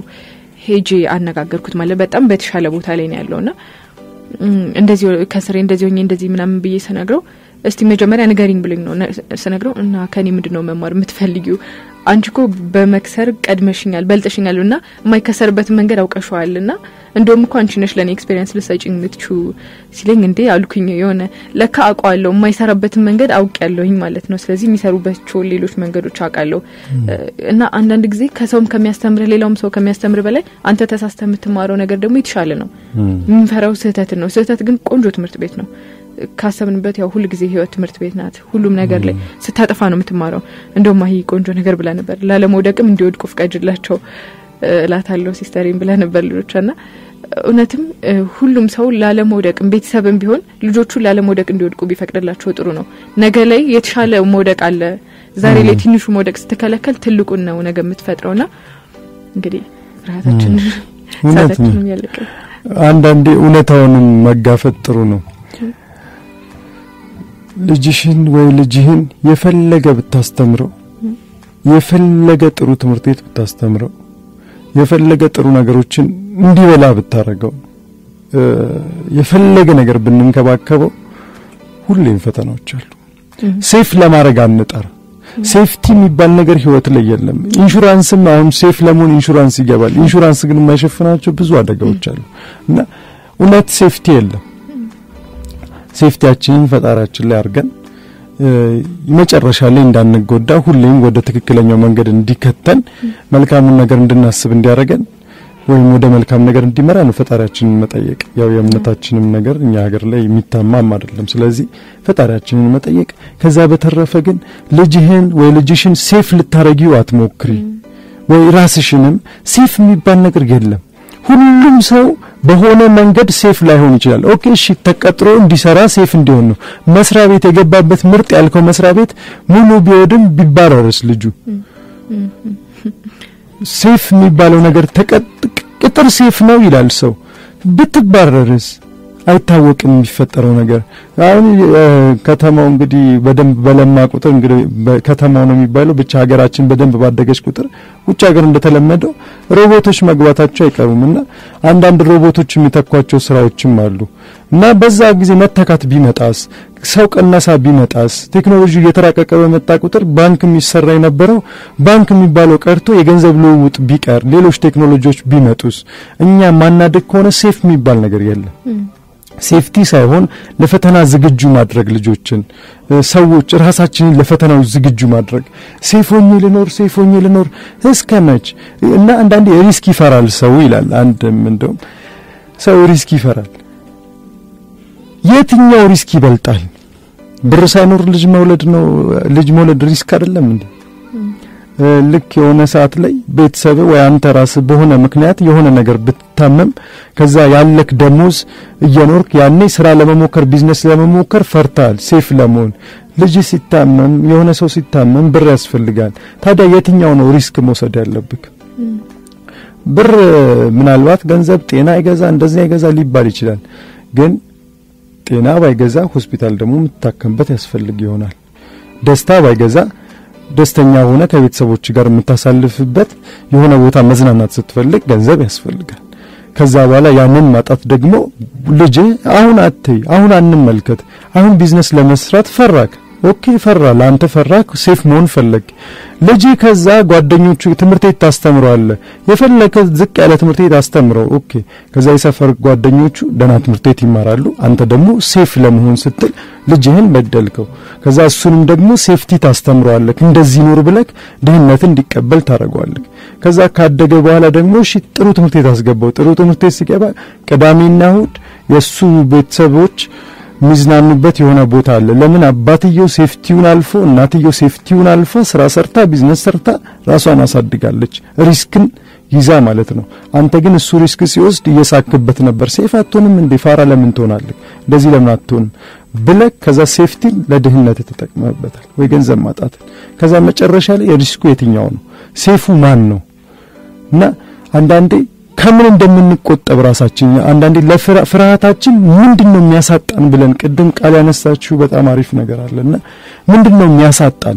ሄጄ አነጋገርኩት። ማለት በጣም በተሻለ ቦታ ላይ ነው ያለውና እንደዚህ ከስሬ እንደዚህ ሆኜ እንደዚህ ምናምን ብዬ ስነግረው እስቲ መጀመሪያ ንገሪኝ ብሎኝ ነው ስነግረው እና ከኔ ምንድን ነው መማር የምትፈልጊው? አንቺ እኮ በመክሰር ቀድመሽኛል፣ በልጠሽኛል እና የማይከሰርበትን መንገድ አውቀሸዋል እና እንደውም እኮ አንቺ ነሽ ለእኔ experience ልትሰጭኝ የምትችይው ሲለኝ እንዴ አልኩኝ። የሆነ ለካ አውቀዋለሁ የማይሰራበትን መንገድ አውቄያለሁኝ ማለት ነው። ስለዚህ የሚሰሩባቸውን ሌሎች መንገዶች አውቃለሁ እና አንዳንድ ጊዜ ከሰውም ከሚያስተምርህ ሌላውም ሰው ከሚያስተምር በላይ አንተ ተሳስተ የምትማረው ነገር ደግሞ የተሻለ ነው። የምንፈራው ስህተትን ነው። ስህተት ግን ቆንጆ ትምህርት ቤት ነው። ካሰብንበት ያው ሁል ጊዜ ህይወት ትምህርት ቤት ናት። ሁሉም ነገር ላይ ስታጠፋ ነው የምትማረው። እንደውም ማሂ ቆንጆ ነገር ብላ ነበር፣ ላለመውደቅም እንዲወድቁ ፍቀጅላቸው እላታለሁ sisterዬን ብላ ነበር ልጆቿ ና እውነትም ሁሉም ሰው ላለመውደቅም ቤተሰብም ቢሆን ልጆቹ ላለመውደቅ እንዲወድቁ ቢፈቅድላቸው ጥሩ ነው። ነገ ላይ የተሻለ መውደቅ አለ። ዛሬ ላይ ትንሹ መውደቅ ስትከለከል ትልቁን ነው ነገ የምትፈጥረው ና እንግዲህ ፍርሃታችን ሰዓታችንም ያለቀ
አንዳንዴ እውነታውንም መጋፈጥ ጥሩ ነው። ልጅሽን ወይ ልጅህን የፈለገ ብታስተምረው የፈለገ ጥሩ ትምህርት ቤት ብታስተምረው የፈለገ ጥሩ ነገሮችን እንዲበላ ብታረገው የፈለገ ነገር ብትንከባከበው ሁሌም ፈተናዎች አሉ። safe ለማድረግ አንጠር። safety የሚባል ነገር ህይወት ላይ የለም። ኢንሹራንስም አሁን safe ለመሆን ኢንሹራንስ ይገባል። ኢንሹራንስ ግን የማይሸፍናቸው ብዙ አደጋዎች አሉ እና እውነት ሴፍቲ የለም። ሴፍቲያችንን ፈጣሪያችን ላይ አድርገን መጨረሻ ላይ እንዳንጎዳ ሁሌም ወደ ትክክለኛው መንገድ እንዲከተን መልካሙን ነገር እንድናስብ እንዲያደርገን ወይም ወደ መልካም ነገር እንዲመራ ነው ፈጣሪያችንን መጠየቅ። ያው የእምነታችንም ነገር እኛ ሀገር ላይ የሚታማም አይደለም። ስለዚህ ፈጣሪያችንን መጠየቅ። ከዛ በተረፈ ግን ልጅህን ወይ ልጅሽን ሴፍ ልታረጊው አትሞክሪ፣ ወይ ራስሽንም safe የሚባል ነገር የለም። ሁሉም ሰው በሆነ መንገድ safe ላይሆን ይችላል። okay እሺ፣ ተቀጥሮ እንዲሰራ safe እንዲሆን ነው። መስሪያ ቤት የገባበት ምርጥ ያልከው መስሪያ ቤት ሙሉ ቢወድም ቢባረርስ ልጁ safe የሚባለው ነገር ቅጥር safe ነው ይላል ሰው። ብትባረርስ አይታወቅም የሚፈጠረው ነገር። አሁን ከተማው እንግዲህ በደንብ በለማ ቁጥር እንግዲህ ከተማው ነው የሚባለው ብቻ ሀገራችን በደንብ ባደገች ቁጥር ውጭ ሀገር እንደተለመደው ሮቦቶች መግባታቸው አይቀሩም እና አንዳንድ ሮቦቶች የሚተኳቸው ስራዎችም አሉ እና በዛ ጊዜ መተካት ቢመጣስ ሰው ቀነሳ ቢመጣስ ቴክኖሎጂ እየተራቀቀ በመጣ ቁጥር ባንክ የሚሰራ የነበረው ባንክ የሚባለው ቀርቶ የገንዘብ ልውውጥ ቢቀር ሌሎች ቴክኖሎጂዎች ቢመጡስ እኛ ማናደግ ከሆነ safe የሚባል ነገር የለም። safety ሳይሆን ለፈተና ዝግጁ ማድረግ ልጆችን፣ ሰዎች ራሳችንን ለፈተናው ዝግጁ ማድረግ ሆኜ ልኖር ሆኜ ልኖር እስከ መቼ እና አንዳንዴ risk ይፈራል ሰው ይላል። አንድም እንደውም ሰው risk ይፈራል። የትኛው risk ይበልጣል? ብር ሳይኖር ልጅ መውለድ ነው። ልጅ መውለድ risk አይደለም እንዴ? ልክ የሆነ ሰዓት ላይ ቤተሰብ ወይ አንተ ራስህ በሆነ ምክንያት የሆነ ነገር ብትታመም ከዛ ያለክ ደሞዝ እየኖርክ ያኔ ስራ ለመሞከር ቢዝነስ ለመሞከር ፈርታል፣ safe ለመሆን ልጅ ሲታመም የሆነ ሰው ሲታመም ብር ያስፈልጋል። ታዲያ የትኛው ነው risk መውሰድ ያለብክ? ብር ምናልባት ገንዘብ ጤና አይገዛ እንደዚህ አይገዛ ሊባል ይችላል። ግን ጤና ባይገዛ ሆስፒታል ደግሞ የምትታከምበት ያስፈልግ ይሆናል። ደስታ ባይገዛ ደስተኛ ሆነ ከቤተሰቦች ጋር የምታሳልፍበት የሆነ ቦታ መዝናናት ስትፈልግ ገንዘብ ያስፈልጋል። ከዛ በኋላ ያንን ማጣት ደግሞ ልጅ አሁን አትይ፣ አሁን አንመልከት። አሁን ቢዝነስ ለመስራት ፈራክ። Okay ፈራ፣ ለአንተ ፈራክ፣ safe መሆን ፈለግ። ልጅ ከዛ ጓደኞቹ ትምህርት ቤት ታስተምረዋለህ። የፈለከ ዝቅ ያለ ትምህርት ቤት አስተምረው። okay ከዛ የሰፈር ጓደኞቹ ደህና ትምህርት ቤት ይማራሉ። አንተ ደግሞ safe ለመሆን ስትል ልጅህን በደልከው። ከዛ እሱንም ደግሞ safety ታስተምረዋለህ። እንደዚህ ኑር ብለክ ድህነትን እንዲቀበል ታደርገዋለህ። ከዛ ካደገ በኋላ ደግሞ እሺ ጥሩ ትምህርት ቤት አስገባው። ጥሩ ትምህርት ቤት ሲገባ ቅዳሜና እሁድ የእሱ ቤተሰቦች የሚዝናኑበት የሆነ ቦታ አለ። ለምን አባትየው safety ውን አልፎ እናትየው safety ውን አልፋ ስራ ሰርታ ቢዝነስ ሰርታ ራሷን አሳድጋለች። risk ን ይዛ ማለት ነው። አንተ ግን እሱ risk ሲወስድ እየሳክበት ነበር። safe አትሆንም እንዴ? ፋራ ለምን ትሆናለህ? እንደዚህ ለምን አትሆንም ብለህ ከዛ safety ን ለድህነት ተጠቅመበታል ወይ ገንዘብ ማጣትን። ከዛ መጨረሻ ላይ የ risk ኡ የትኛው ነው? safe ኡ ማን ነው? እና አንዳንዴ ከምን እንደምንቆጠብ ራሳችን አንዳንዴ ለፍርሃታችን ምንድን ነው የሚያሳጣን ብለን ቅድም ቃል ያነሳችሁ በጣም አሪፍ ነገር አለና ምንድን ነው የሚያሳጣን?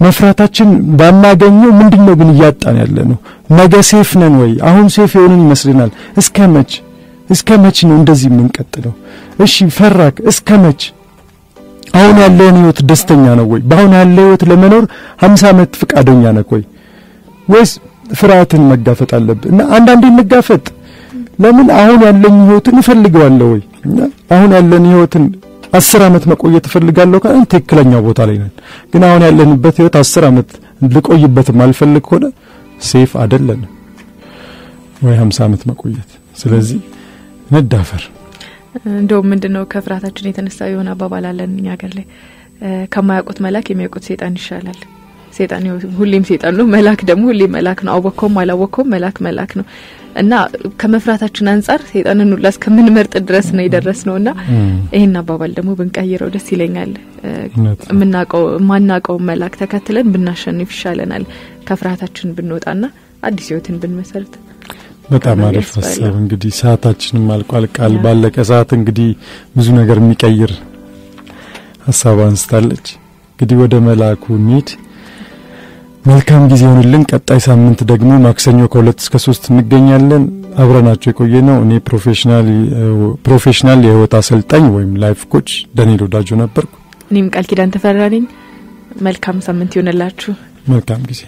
መፍራታችን ባናገኘው ምንድን ነው ግን እያጣን ያለ ነው ነገ safe ነን ወይ? አሁን safe የሆንን ይመስልናል። እስከ መች? እስከ መች ነው እንደዚህ የምንቀጥለው? እሺ ፈራክ እስከ መች? አሁን ያለውን ህይወት ደስተኛ ነው ወይ? በአሁን ያለ ህይወት ለመኖር 50 ዓመት ፍቃደኛ ነህ ወይ? ወይስ ፍርሃትን መጋፈጥ አለብህ እና አንዳንዴ እንጋፈጥ። ለምን አሁን ያለኝ ህይወትን እፈልገዋለሁ ወይ አሁን ያለን ህይወትን አስር ዓመት መቆየት እፈልጋለሁ ካለን ትክክለኛው ቦታ ላይ ነን። ግን አሁን ያለንበት ህይወት አስር ዓመት ልቆይበት ማልፈልግ ከሆነ ሴፍ አይደለንም ወይ 50 ዓመት መቆየት። ስለዚህ ነዳፈር
እንደውም ምንድነው ከፍርሃታችን የተነሳ የሆነ አባባል አለን እኛ ሀገር ላይ ከማያውቁት መላክ የሚያውቁት ሴጣን ይሻላል። ሴጣን ሁሌም ሴጣን ነው። መላክ ደግሞ ሁሌም መላክ ነው። አወቅከውም አላወቅከውም መላክ መላክ ነው እና ከመፍራታችን አንጻር ሴጣንን ሁላ እስከምንመርጥ ድረስ ነው የደረስ ነው እና ይህን አባባል ደግሞ ብንቀይረው ደስ ይለኛል። የምናውቀው የማናውቀውን መላክ ተከትለን ብናሸንፍ ይሻለናል ከፍርሃታችን ብንወጣና አዲስ ህይወትን ብንመሰርት።
በጣም አሪፍ ሀሳብ። እንግዲህ ሰዓታችንም አልቋል። ቃል ባለቀ ሰዓት እንግዲህ ብዙ ነገር የሚቀይር ሀሳብ አንስታለች። እንግዲህ ወደ መላኩ እንሂድ። መልካም ጊዜ ይሆንልን። ቀጣይ ሳምንት ደግሞ ማክሰኞ ከሁለት እስከ ሶስት እንገኛለን። አብረናቸው የቆየ ነው። እኔ professional የህይወት አሰልጣኝ ወይም life coach ዳንኤል ወዳጆ ነበርኩ።
እኔም ቃል ኪዳን ተፈራ ነኝ። መልካም ሳምንት ይሆንላችሁ።
መልካም ጊዜ